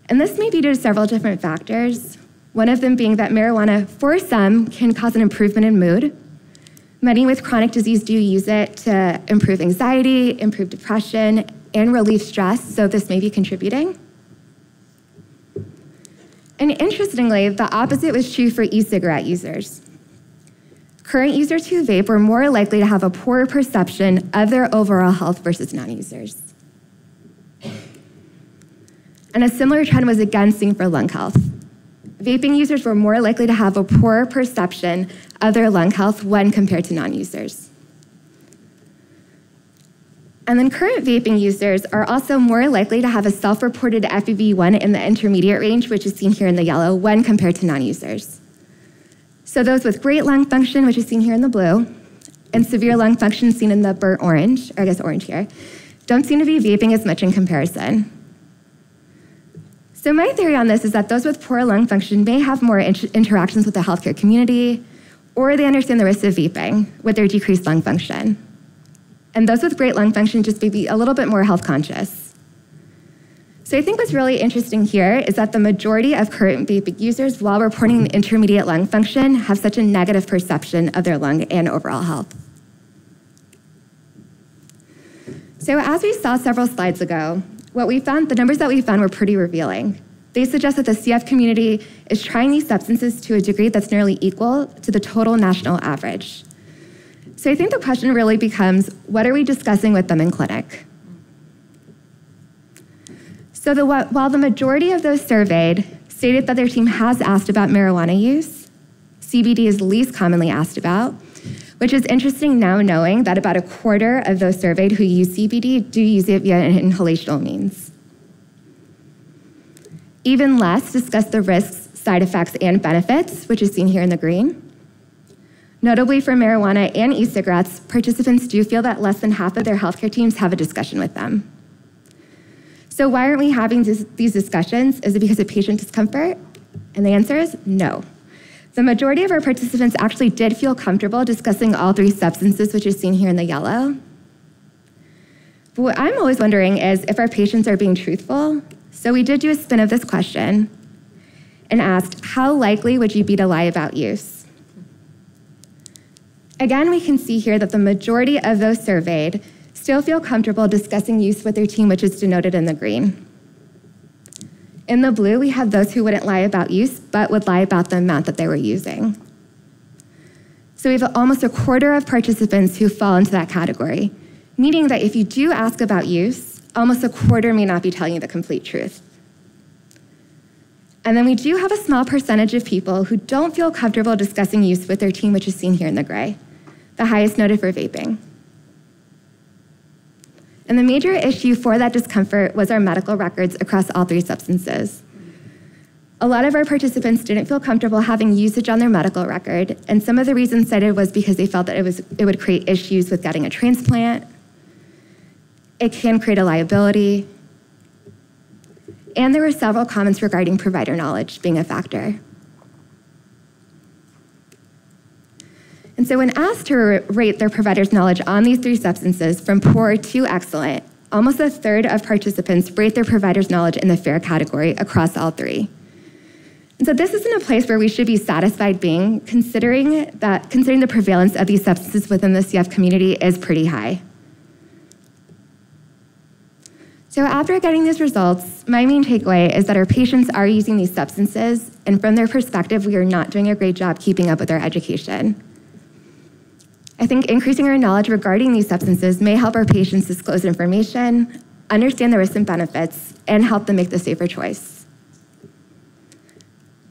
And this may be due to several different factors, one of them being that marijuana, for some, can cause an improvement in mood, Many with chronic disease do use it to improve anxiety, improve depression, and relieve stress, so this may be contributing. And interestingly, the opposite was true for e cigarette users. Current users who vape were more likely to have a poorer perception of their overall health versus non users. And a similar trend was again seen for lung health vaping users were more likely to have a poorer perception of their lung health when compared to non users. And then current vaping users are also more likely to have a self reported FEV1 in the intermediate range, which is seen here in the yellow, when compared to non users. So those with great lung function, which is seen here in the blue, and severe lung function seen in the burnt orange, or I guess orange here, don't seem to be vaping as much in comparison. So, my theory on this is that those with poor lung function may have more inter interactions with the healthcare community, or they understand the risks of vaping with their decreased lung function. And those with great lung function just may be a little bit more health conscious. So, I think what's really interesting here is that the majority of current vaping users, while reporting intermediate lung function, have such a negative perception of their lung and overall health. So, as we saw several slides ago, what we found, the numbers that we found were pretty revealing. They suggest that the CF community is trying these substances to a degree that's nearly equal to the total national average. So I think the question really becomes what are we discussing with them in clinic? So the, while the majority of those surveyed stated that their team has asked about marijuana use, CBD is least commonly asked about, which is interesting now knowing that about a quarter of those surveyed who use CBD do use it via inhalational means. Even less discuss the risks, side effects, and benefits, which is seen here in the green. Notably for marijuana and e-cigarettes, participants do feel that less than half of their healthcare teams have a discussion with them. So why aren't we having these discussions? Is it because of patient discomfort? And the answer is no. The majority of our participants actually did feel comfortable discussing all three substances, which is seen here in the yellow. But what I'm always wondering is if our patients are being truthful. So we did do a spin of this question and asked, how likely would you be to lie about use? Again, we can see here that the majority of those surveyed still feel comfortable discussing use with their team, which is denoted in the green. In the blue, we have those who wouldn't lie about use, but would lie about the amount that they were using. So we have almost a quarter of participants who fall into that category, meaning that if you do ask about use, almost a quarter may not be telling you the complete truth. And then we do have a small percentage of people who don't feel comfortable discussing use with their team, which is seen here in the gray, the highest noted for vaping. And the major issue for that discomfort was our medical records across all three substances. A lot of our participants didn't feel comfortable having usage on their medical record, and some of the reasons cited was because they felt that it, was, it would create issues with getting a transplant, it can create a liability, and there were several comments regarding provider knowledge being a factor. And so, when asked to rate their provider's knowledge on these three substances from poor to excellent, almost a third of participants rate their provider's knowledge in the fair category across all three. And so this isn't a place where we should be satisfied being, considering that considering the prevalence of these substances within the CF community is pretty high. So after getting these results, my main takeaway is that our patients are using these substances, and from their perspective, we are not doing a great job keeping up with our education. I think increasing our knowledge regarding these substances may help our patients disclose information, understand the risks and benefits, and help them make the safer choice.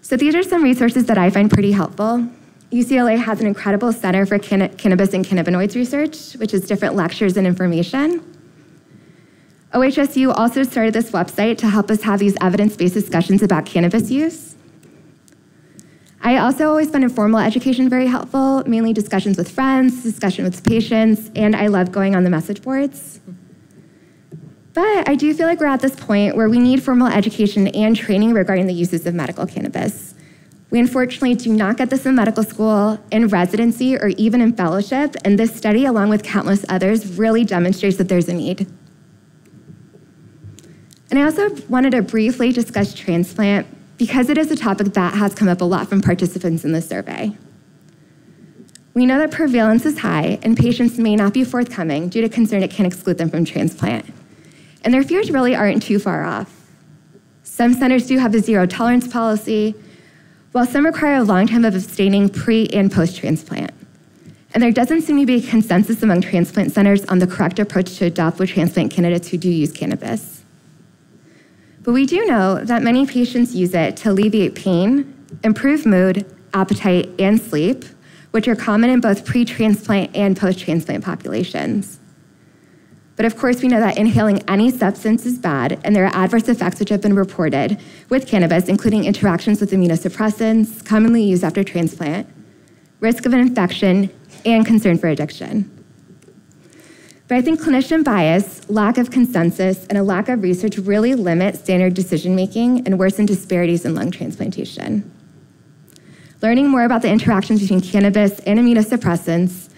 So these are some resources that I find pretty helpful. UCLA has an incredible Center for Cannabis and Cannabinoids Research, which is different lectures and information. OHSU also started this website to help us have these evidence-based discussions about cannabis use. I also always find informal education very helpful, mainly discussions with friends, discussion with patients, and I love going on the message boards. But I do feel like we're at this point where we need formal education and training regarding the uses of medical cannabis. We unfortunately do not get this in medical school, in residency, or even in fellowship, and this study, along with countless others, really demonstrates that there's a need. And I also wanted to briefly discuss transplant because it is a topic that has come up a lot from participants in the survey. We know that prevalence is high and patients may not be forthcoming due to concern it can exclude them from transplant. And their fears really aren't too far off. Some centers do have a zero tolerance policy, while some require a long time of abstaining pre and post transplant. And there doesn't seem to be a consensus among transplant centers on the correct approach to adopt with transplant candidates who do use cannabis. But we do know that many patients use it to alleviate pain, improve mood, appetite, and sleep, which are common in both pre transplant and post transplant populations. But of course, we know that inhaling any substance is bad, and there are adverse effects which have been reported with cannabis, including interactions with immunosuppressants, commonly used after transplant, risk of an infection, and concern for addiction. But I think clinician bias, lack of consensus, and a lack of research really limit standard decision making and worsen disparities in lung transplantation. Learning more about the interactions between cannabis and immunosuppressants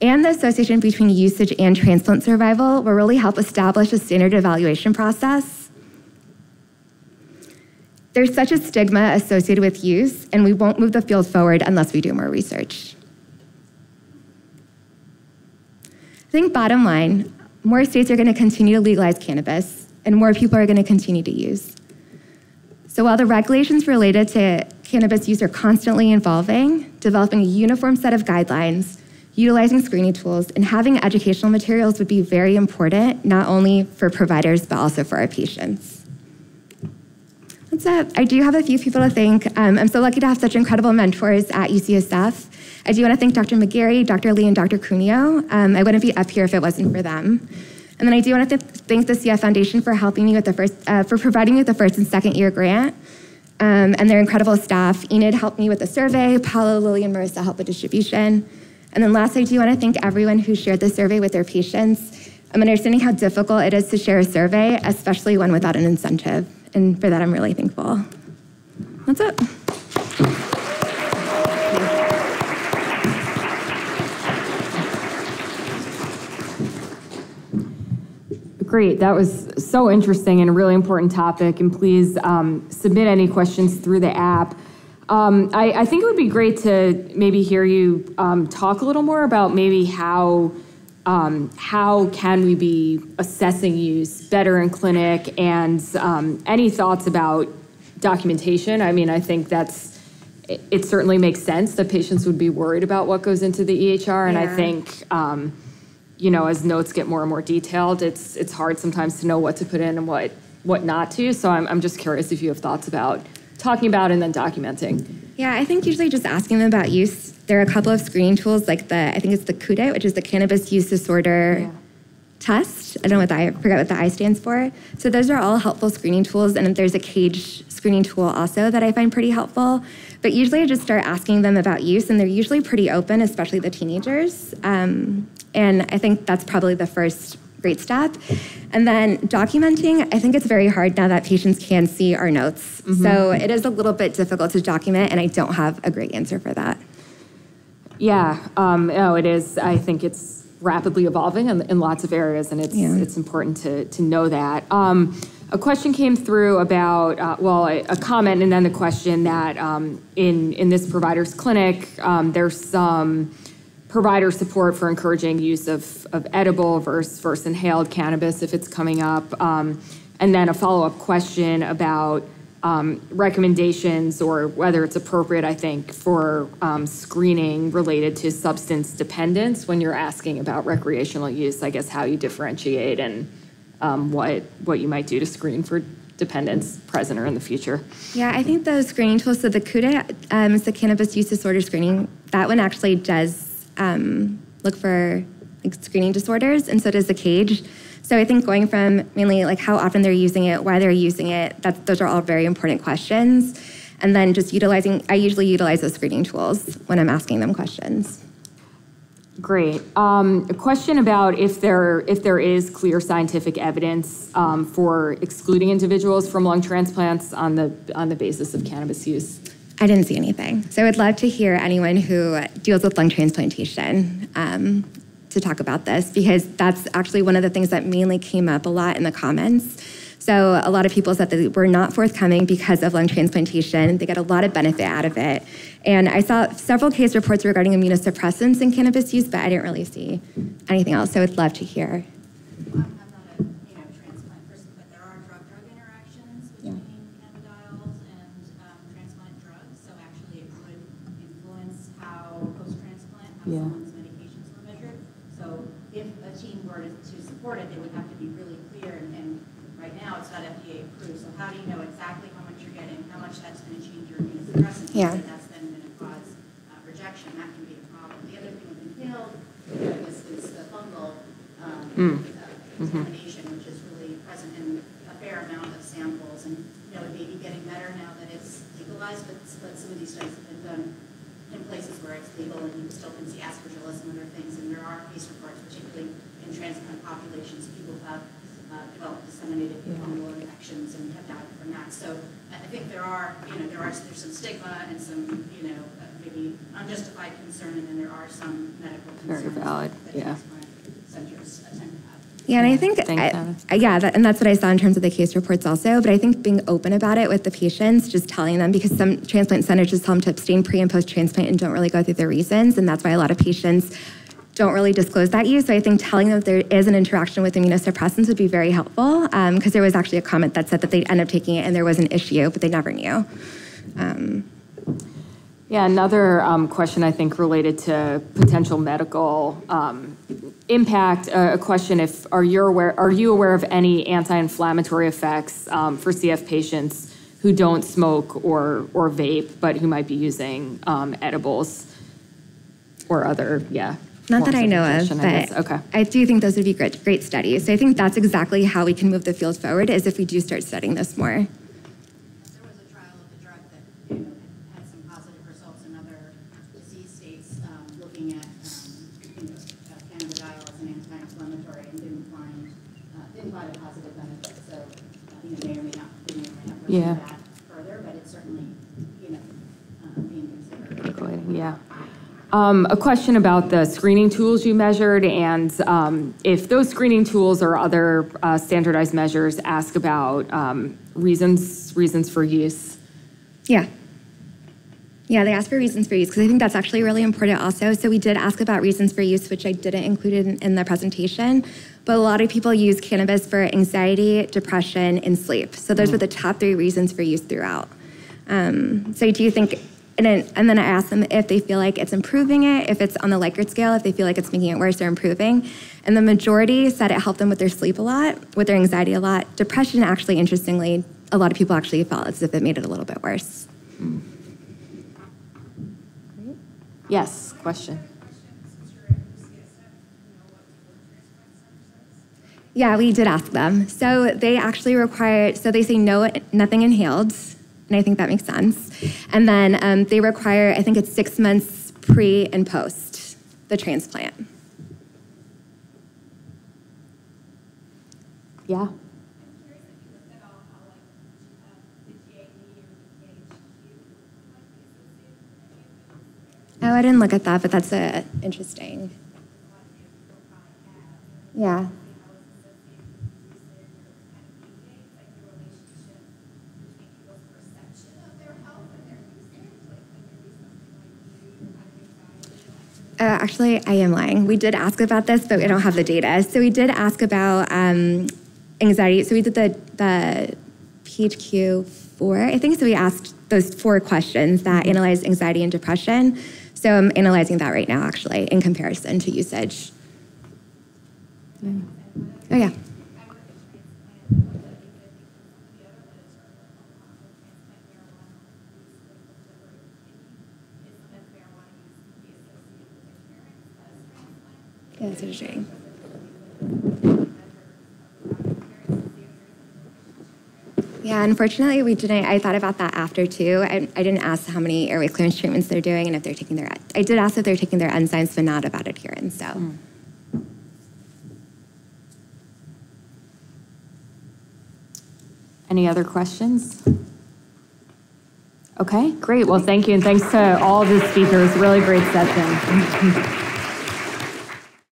and the association between usage and transplant survival will really help establish a standard evaluation process. There's such a stigma associated with use, and we won't move the field forward unless we do more research. Think bottom line, more states are going to continue to legalize cannabis, and more people are going to continue to use. So while the regulations related to cannabis use are constantly evolving, developing a uniform set of guidelines, utilizing screening tools, and having educational materials would be very important, not only for providers, but also for our patients. I do have a few people to thank. Um, I'm so lucky to have such incredible mentors at UCSF. I do want to thank Dr. McGarry, Dr. Lee, and Dr. Cuneo. Um, I wouldn't be up here if it wasn't for them. And then I do want to th thank the CF Foundation for helping me with the first, uh, for providing me with the first and second year grant. Um, and their incredible staff. Enid helped me with the survey, Paolo, Lily, and Marissa helped with distribution. And then last, I do want to thank everyone who shared the survey with their patients. I'm understanding how difficult it is to share a survey, especially one without an incentive. And for that, I'm really thankful. That's it. Great. That was so interesting and a really important topic. And please um, submit any questions through the app. Um, I, I, think it would be great to maybe hear you um, talk a little more about maybe how um, how can we be assessing use better in clinic and um, any thoughts about documentation. I mean, I think that's it, it, certainly makes sense that patients would be worried about what goes into the EHR, and yeah. I think um, you know, as notes get more and more detailed, it's it's hard sometimes to know what to put in and what what not to. So I'm I'm just curious if you have thoughts about talking about and then documenting. Yeah, I think usually just asking them about use. There are a couple of screening tools like the I think it's the CUDIT, which is the Cannabis Use Disorder yeah. test. I don't know what the I forget what the I stands for. So those are all helpful screening tools, and there's a cage screening tool also that I find pretty helpful. But usually I just start asking them about use, and they're usually pretty open, especially the teenagers. Um, and I think that's probably the first great step. And then documenting, I think it's very hard now that patients can see our notes. Mm-hmm. So it is a little bit difficult to document, and I don't have a great answer for that. Yeah, um, no, it is. I think it's rapidly evolving in, in lots of areas, and it's yeah. it's important to to know that. Um, a question came through about uh, well, a, a, comment, and then the question that um, in in this provider's clinic, um, there's some provider support for encouraging use of, of edible versus, versus inhaled cannabis if it's coming up. Um, and then a follow up question about um, recommendations or whether it's appropriate, I think, for um, screening related to substance dependence when you're asking about recreational use. I guess how you differentiate and um, what what you might do to screen for dependence present or in the future. Yeah, I think those screening tools. So the CUDIT um, is the cannabis use disorder screening. That one actually does um, look for like, screening disorders, and so does the cage. So I think going from mainly like how often they're using it, why they're using it, that those are all very important questions. And then just utilizing, I usually utilize those screening tools when I'm asking them questions. Great. Um, a question about if there if there is clear scientific evidence um, for excluding individuals from lung transplants on the on the basis of cannabis use. I didn't see anything. So I would love to hear anyone who deals with lung transplantation um, to talk about this because that's actually one of the things that mainly came up a lot in the comments. So a lot of people said that we're not forthcoming because of lung transplantation. They get a lot of benefit out of it. And I saw several case reports regarding immunosuppressants and cannabis use, but I didn't really see anything else. So I would love to hear. yeah. someone's medications were measured. So if a team were to, to support it, they would have to be really clear. And, and, right now, it's not FDA approved. So how do you know exactly how much you're getting, how much that's going to change your immunosuppressant? Yeah. That's then going to cause uh, rejection. That can be a problem. The other thing with inhaled is, is the fungal um, mm. uh, contamination, mm-hmm. which is really present in a fair amount of samples. And you know, it may be getting better now that it's legalized, but, but some of these studies have been done in places where it's legal and you still can see aspergillus and other things. And there are case reports, particularly in transplant populations, people have uh, developed disseminated fungal infections and have died from that. So I think there are, you know, there are there's some stigma and some, you know, uh, maybe unjustified concern, and then there are some medical concerns. Very valid, yeah. Centers attend yeah, and I think, I, yeah, that, and that's what I saw in terms of the case reports also. But I think being open about it with the patients, just telling them, because some transplant centers just tell them to abstain pre and post transplant and don't really go through the reasons. And that's why a lot of patients don't really disclose that use. So I think telling them there is an interaction with immunosuppressants would be very helpful because um, there was actually a comment that said that they'd end up taking it and there was an issue, but they never knew. Um, yeah, another um, question I think related to potential medical um, impact. Uh, a question: If are you aware are you aware of any anti-inflammatory effects um, for CF patients who don't smoke or or vape, but who might be using um, edibles or other yeah. Not that I know of, but I, okay. I do think those would be great, great studies. So I think that's exactly how we can move the field forward is if we do start studying this more. There was a trial of the drug that you know, had some positive results in other disease states um, looking at um, you know, cannabidiol as an anti-inflammatory and didn't find, uh, didn't find a positive benefit. So uh, you know, may or may not, may or may not yeah. further, but it's certainly, you know, uh, being considered. Yeah. Um, a question about the screening tools you measured, and um, if those screening tools or other uh, standardized measures ask about um, reasons reasons for use. Yeah. Yeah, they ask for reasons for use because I think that's actually really important also. So we did ask about reasons for use, which I didn't include in, in the presentation. But a lot of people use cannabis for anxiety, depression, and sleep. So those mm. were the top three reasons for use throughout. Um, so do you think, and then, and then I asked them if they feel like it's improving it, if it's on the Likert scale, if they feel like it's making it worse or improving. And the majority said it helped them with their sleep a lot, with their anxiety a lot. Depression, actually, interestingly, a lot of people actually felt as if it made it a little bit worse. Mm. Yes, question. Yeah, we did ask them. So they actually require, so they say no, nothing inhaled, and I think that makes sense. And then um, they require, I think it's six months pre and post the transplant. Yeah. Oh, I didn't look at that, but that's uh, interesting. Yeah. Uh, actually, I am lying. We did ask about this, but we don't have the data. So we did ask about um, anxiety. So we did the the PHQ four, I think. So we asked those four questions that analyze anxiety and depression. So I'm analyzing that right now, actually, in comparison to usage. Oh yeah. That's interesting. Yeah, unfortunately, we didn't. I thought about that after too. I, I didn't ask how many airway clearance treatments they're doing and if they're taking their. I did ask if they're taking their enzymes, but not about adherence. So. Hmm. Any other questions? Okay, great. Well, thank you, and thanks to all the speakers. Really great session.